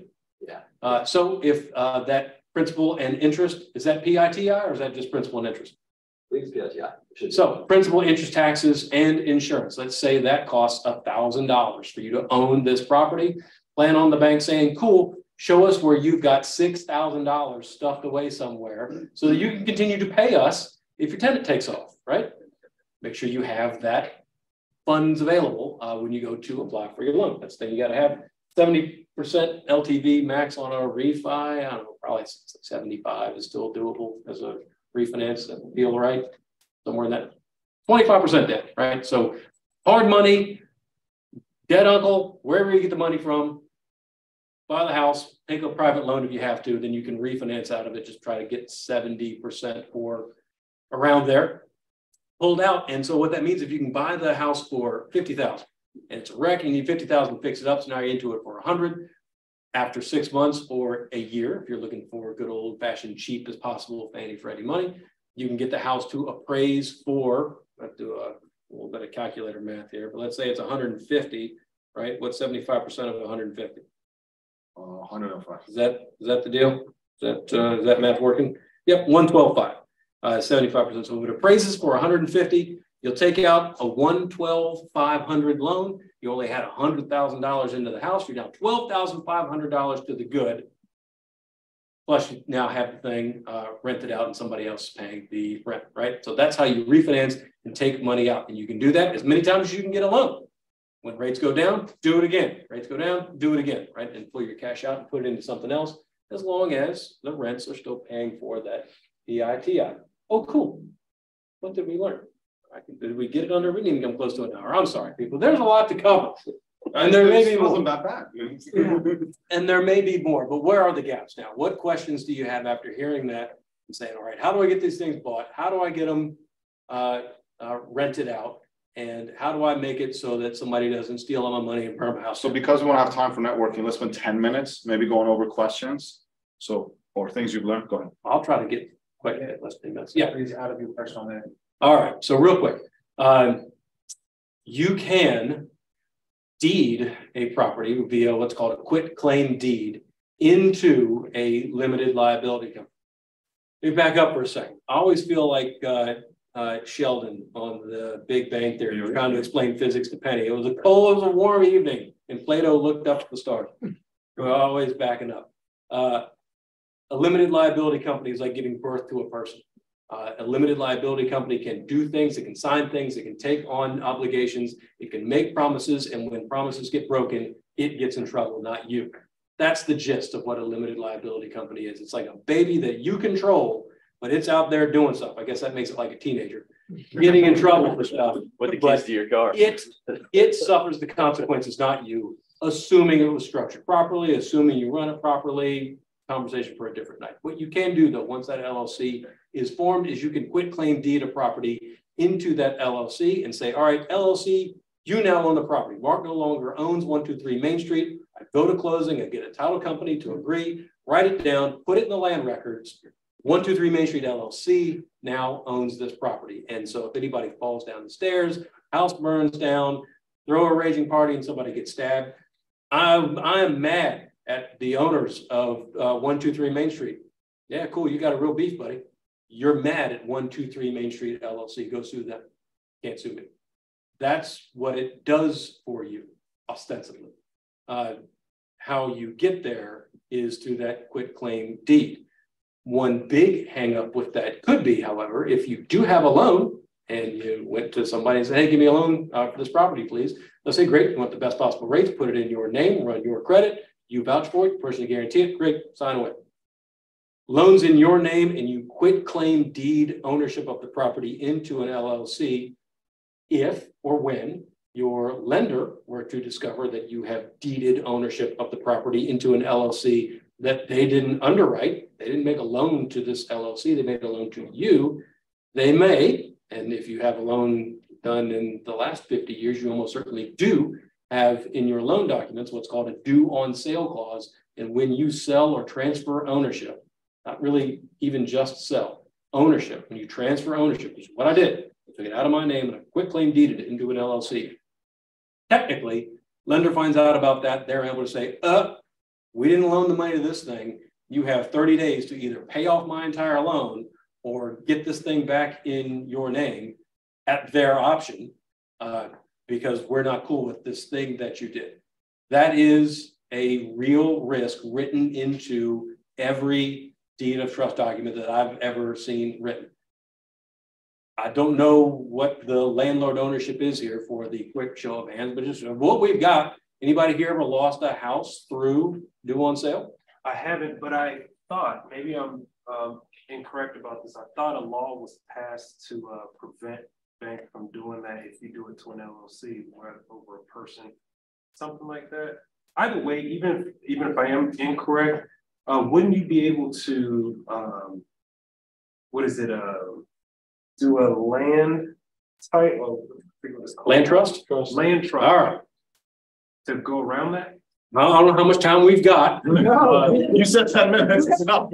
Uh, so if uh, that principal and interest, is that PITI or is that just principal and interest? Please, yeah. So principal, interest, taxes, and insurance. Let's say that costs a thousand dollars for you to own this property. Plan on the bank saying, cool, show us where you've got six thousand dollars stuffed away somewhere so that you can continue to pay us if your tenant takes off, right? Make sure you have that funds available uh, when you go to apply for your loan. That's the thing you gotta have. Seventy percent LTV max on a refi, I don't know, probably seventy-five is still doable as a refinance and feel right, somewhere in that twenty-five percent debt, right? So hard money, dead uncle, wherever you get the money from, buy the house, take a private loan if you have to, then you can refinance out of it, just try to get seventy percent or around there pulled out. And so what that means, if you can buy the house for fifty thousand and it's a wreck, and you need fifty thousand to fix it up, so now you're into it for a hundred. After six months or a year, if you're looking for good old fashioned cheap as possible Fannie Freddie money, you can get the house to appraise for, let's do a little bit of calculator math here, but let's say it's hundred and fifty, right? What's seventy-five percent of hundred and fifty? Uh, hundred and five. Is that, is that the deal? Is that, uh, is that math working? Yep, one twelve five. uh, seventy-five percent. So if it appraises for hundred and fifty, you'll take out a one twelve five hundred loan. You only had hundred thousand dollars into the house. You're now twelve thousand five hundred dollars to the good. Plus you now have the thing uh, rented out and somebody else paying the rent, right? So that's how you refinance and take money out. And you can do that as many times as you can get a loan. When rates go down, do it again. Rates go down, do it again, right? And pull your cash out and put it into something else as long as the rents are still paying for that PITI. Oh, cool. What did we learn? I think, did we get it under? We didn't even come close to an hour. I'm sorry, people. There's a lot to cover. And there may be more. wasn't that bad. And there may be more, but where are the gaps now? What questions do you have after hearing that and saying, all right, how do I get these things bought? How do I get them uh, uh, rented out? And how do I make it so that somebody doesn't steal all my money and burn my house? So because we won't have time for networking, let's spend ten minutes, maybe going over questions. So, or things you've learned, go ahead. I'll try to get quite quick, less than minutes. Yeah. Please, out of your personal name. All right, so real quick, um, you can deed a property via what's called a quit claim deed into a limited liability company. Let me back up for a second. I always feel like uh, uh, Sheldon on the Big Bang Theory, was trying to explain physics to Penny. It was a cold, it was a warm evening, and Plato looked up at the stars. We're always backing up. Uh, a limited liability company is like giving birth to a person. Uh, a limited liability company can do things, it can sign things, it can take on obligations, it can make promises, and when promises get broken, it gets in trouble, not you. That's the gist of what a limited liability company is. It's like a baby that you control, but it's out there doing stuff. I guess that makes it like a teenager getting in trouble for stuff. With the keys to your car. It, it suffers the consequences, not you, assuming it was structured properly, assuming you run it properly, conversation for a different night. What you can do though, once that LLC is formed, is you can quit claim deed a property into that LLC and say, all right, LLC, you now own the property. Mark no longer owns one, two, three Main Street. I go to closing, I get a title company to agree, write it down, put it in the land records. One, two, three Main Street LLC now owns this property. And so if anybody falls down the stairs, house burns down, throw a raging party and somebody gets stabbed, I'm, I'm mad at the owners of uh, one, two, three Main Street. Yeah, cool. You got a real beef, buddy. You're mad at one, two, three Main Street LLC. Go sue them. Can't sue me. That's what it does for you, ostensibly. Uh, how you get there is through that quit claim deed. One big hangup with that could be, however, if you do have a loan and you went to somebody and said, hey, give me a loan uh, for this property, please. They'll say, great, you want the best possible rates, put it in your name, run your credit, you vouch for it, personally guarantee it, great, sign away. Loans in your name and you quit claim deed ownership of the property into an LLC if or when your lender were to discover that you have deeded ownership of the property into an LLC that they didn't underwrite, they didn't make a loan to this LLC, they made a loan to you, they may, and if you have a loan done in the last 50 years, you almost certainly do have in your loan documents what's called a due on sale clause. And when you sell or transfer ownership, not really even just sell, ownership, when you transfer ownership, which is what I did, I took it out of my name and I quick claim deeded it into an LLC. Technically, lender finds out about that, they're able to say, uh, we didn't loan the money to this thing. You have 30 days to either pay off my entire loan or get this thing back in your name at their option. Uh, because we're not cool with this thing that you did. That is a real risk written into every deed of trust document that I've ever seen written. I don't know what the landlord ownership is here for the quick show of hands, but just what we've got. Anybody here ever lost a house through due on sale? I haven't, but I thought, maybe I'm um, incorrect about this. I thought a law was passed to uh, prevent bank from doing that if you do it to an LLC over a person, something like that. Either way, even if, even if I am incorrect, uh, wouldn't you be able to, um, what is it, uh, do a land type, of land trust? Land trust. All right. To go around that? I don't know how much time we've got. You said 10 minutes. It's enough.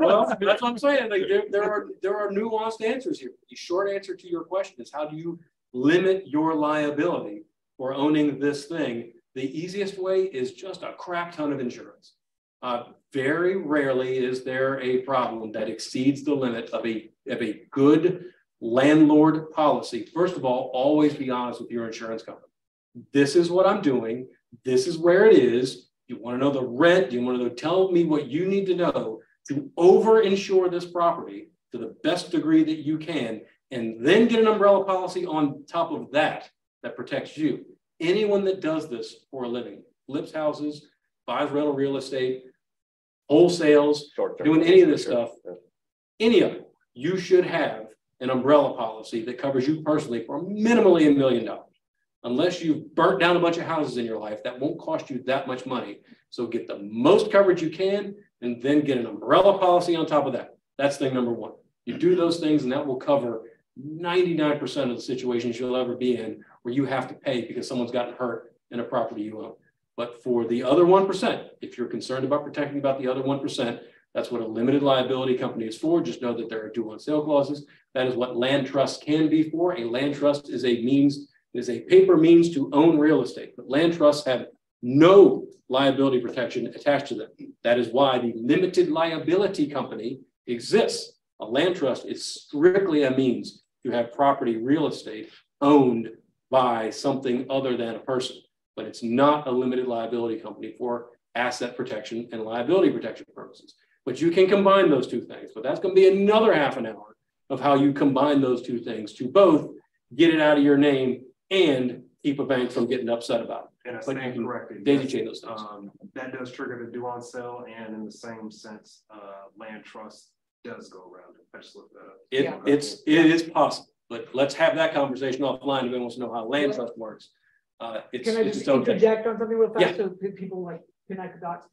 well, that's what I'm saying. Like there, there are there are nuanced answers here. The short answer to your question is how do you limit your liability for owning this thing? The easiest way is just a crap ton of insurance. Uh, very rarely is there a problem that exceeds the limit of a, of a good landlord policy. First of all, always be honest with your insurance company. This is what I'm doing. This is where it is. You want to know the rent? You want to know, tell me what you need to know to over insure this property to the best degree that you can, and then get an umbrella policy on top of that that protects you. Anyone that does this for a living, flips houses, buys rental real estate, wholesales, doing any of this stuff, any of it, you should have an umbrella policy that covers you personally for minimally a million dollars. Unless you've burnt down a bunch of houses in your life, that won't cost you that much money. So get the most coverage you can and then get an umbrella policy on top of that. That's thing number one. You do those things and that will cover 99% of the situations you'll ever be in where you have to pay because someone's gotten hurt in a property you own. But for the other 1%, if you're concerned about protecting about the other 1%, that's what a limited liability company is for. Just know that there are due on sale clauses. That is what land trust can be for. A land trust is a means, is a paper means to own real estate, but land trusts have no liability protection attached to them. That is why the limited liability company exists. A land trust is strictly a means to have property real estate owned by something other than a person, but it's not a limited liability company for asset protection and liability protection purposes. But you can combine those two things, but that's going to be another half an hour of how you combine those two things to both get it out of your name and keep a bank from getting upset about it. And I But you stand can corrected. Daisy chain those things. Um, that does trigger the due on sale and in the same sense, uh, land trust does go around. I just looked that up. It, it's, it is possible, but let's have that conversation offline. If anyone wants to know how land trust works. Uh, it's, Can I just its thing. interject on something real Yeah. fast so people like connect the dots?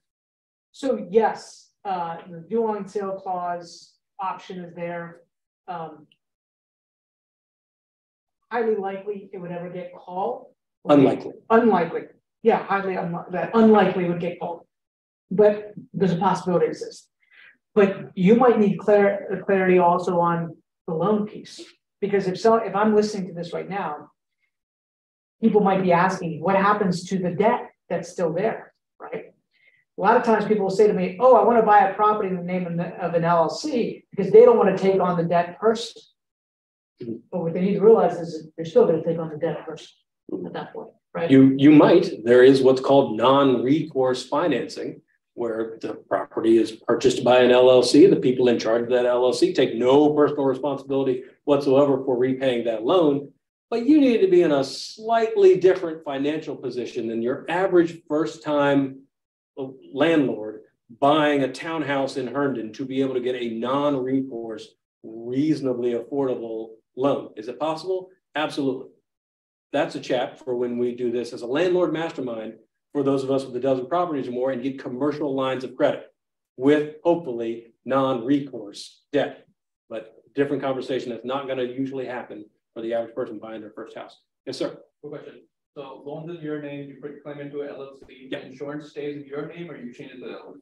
So yes, uh, the due on sale clause option is there. Um. Highly likely it would ever get called. Unlikely. Unlikely, yeah, highly unlikely, that unlikely would get called. But there's a possibility exists. But you might need clar- clarity also on the loan piece, because if so, if I'm listening to this right now. People might be asking, what happens to the debt that's still there, right? A lot of times people will say to me, oh, I want to buy a property in the name of an- of an LLC, because they don't want to take on the debt person. But what they need to realize is that they're still going to take on the debt person at that point, right? You, you might, there is what's called non-recourse financing, where the property is purchased by an LLC. The people in charge of that LLC take no personal responsibility whatsoever for repaying that loan. But you need to be in a slightly different financial position than your average first-time landlord buying a townhouse in Herndon to be able to get a non-recourse, reasonably affordable loan. Is it possible? Absolutely. That's a chat for when we do this as a landlord mastermind for those of us with a dozen properties or more and get commercial lines of credit with hopefully non-recourse debt. But different conversation that's not going to usually happen for the average person buying their first house. Yes, sir. Quick question. So loans in your name, you put your claim into a LLC, the insurance stays in your name or you change it to LLC?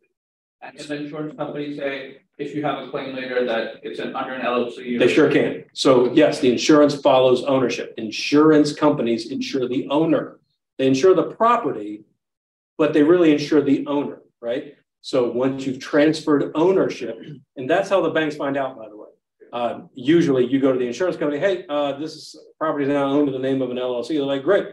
And can the insurance company say, if you have a claim later that it's an under an LLC? They sure can. So yes, the insurance follows ownership. Insurance companies insure the owner. They insure the property, but they really insure the owner, right? So once you've transferred ownership, and that's how the banks find out, by the way. Uh, usually you go to the insurance company, hey, uh, this is property now owned in the name of an LLC. They're like, great.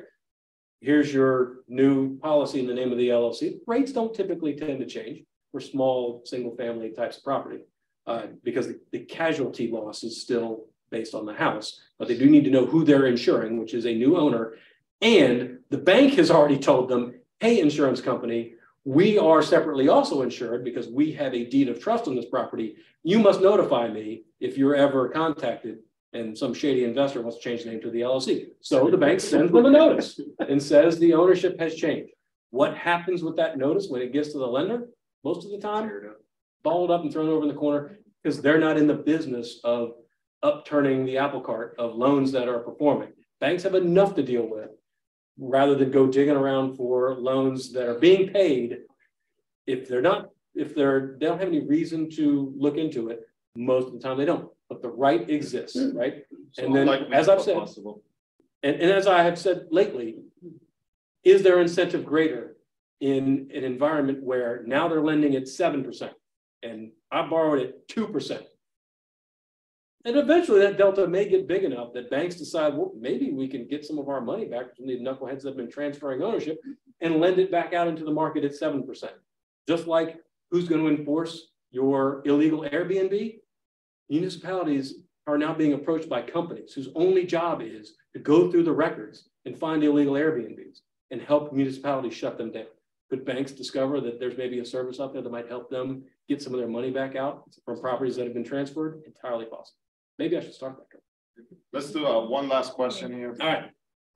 Here's your new policy in the name of the LLC. Rates don't typically tend to change for small single family types of property uh, because the, the casualty loss is still based on the house, but they do need to know who they're insuring, which is a new owner. And the bank has already told them, hey, insurance company, we are separately also insured because we have a deed of trust on this property. You must notify me if you're ever contacted and some shady investor wants to change the name to the LLC. So the bank sends them a notice and says the ownership has changed. What happens with that notice when it gets to the lender? Most of the time, balled up and thrown over in the corner because they're not in the business of upturning the apple cart of loans that are performing. Banks have enough to deal with rather than go digging around for loans that are being paid. If they're not, if they're, they don't have any reason to look into it, most of the time they don't, but the right exists, right? So And then, unlikely, as I've said, possible. and, and as I have said lately, is their incentive greater in an environment where now they're lending at seven percent and I borrowed at two percent. And eventually that delta may get big enough that banks decide, well, maybe we can get some of our money back from these knuckleheads that have been transferring ownership and lend it back out into the market at 7%. Just like who's going to enforce your illegal Airbnb? Municipalities are now being approached by companies whose only job is to go through the records and find illegal Airbnbs and help municipalities shut them down. Could banks discover that there's maybe a service out there that might help them get some of their money back out from properties that have been transferred? Entirely possible. Maybe I should start that. Let's do uh, one last question here. All right.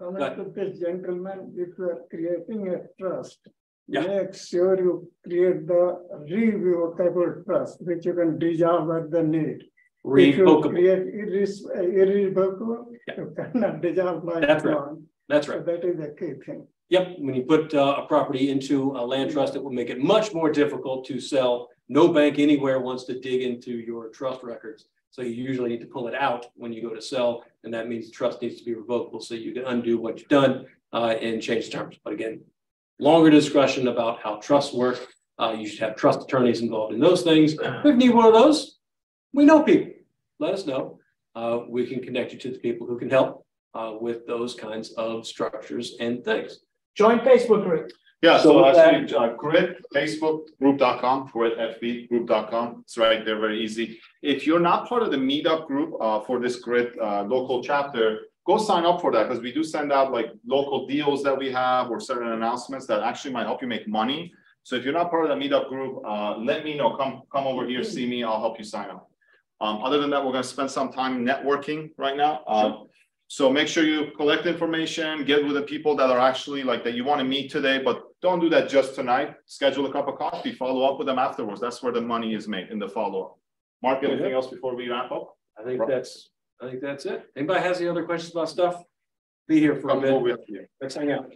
Coming to this gentleman, if you are creating a trust, Yeah. make sure you create the revocable trust, which you can dissolve at the need. If you create irre- irrevocable, you cannot dissolve by That's right. bond. That's So right. That is the key thing. Yep, when you put uh, a property into a land trust, it will make it much more difficult to sell. No bank anywhere wants to dig into your trust records. So you usually need to pull it out when you go to sell, and that means the trust needs to be revocable so you can undo what you've done uh, and change terms. But again, longer discussion about how trusts work. Uh, you should have trust attorneys involved in those things. If you need one of those, we know people. Let us know. Uh, we can connect you to the people who can help uh, with those kinds of structures and things. Join Facebook group. Yeah, So so actually, uh, grid, facebookgroup.com, gridfbgroup.com. It's right there, very easy. If you're not part of the meetup group, uh, for this grid, uh, local chapter, go sign up for that, because we do send out like local deals that we have or certain announcements that actually might help you make money. So if you're not part of the meetup group, uh, let me know, come, come over here, see me, I'll help you sign up. Um, other than that, we're gonna spend some time networking right now. Uh, so make sure you collect information, get with the people that are actually like that you want to meet today, but don't do that just tonight. Schedule a cup of coffee, follow up with them afterwards. That's where the money is made in the follow-up. Mark, anything else before we wrap up? I think that's, I think that's it. Anybody has any other questions about stuff? Be here for a Come over bit. here. Let's hang out.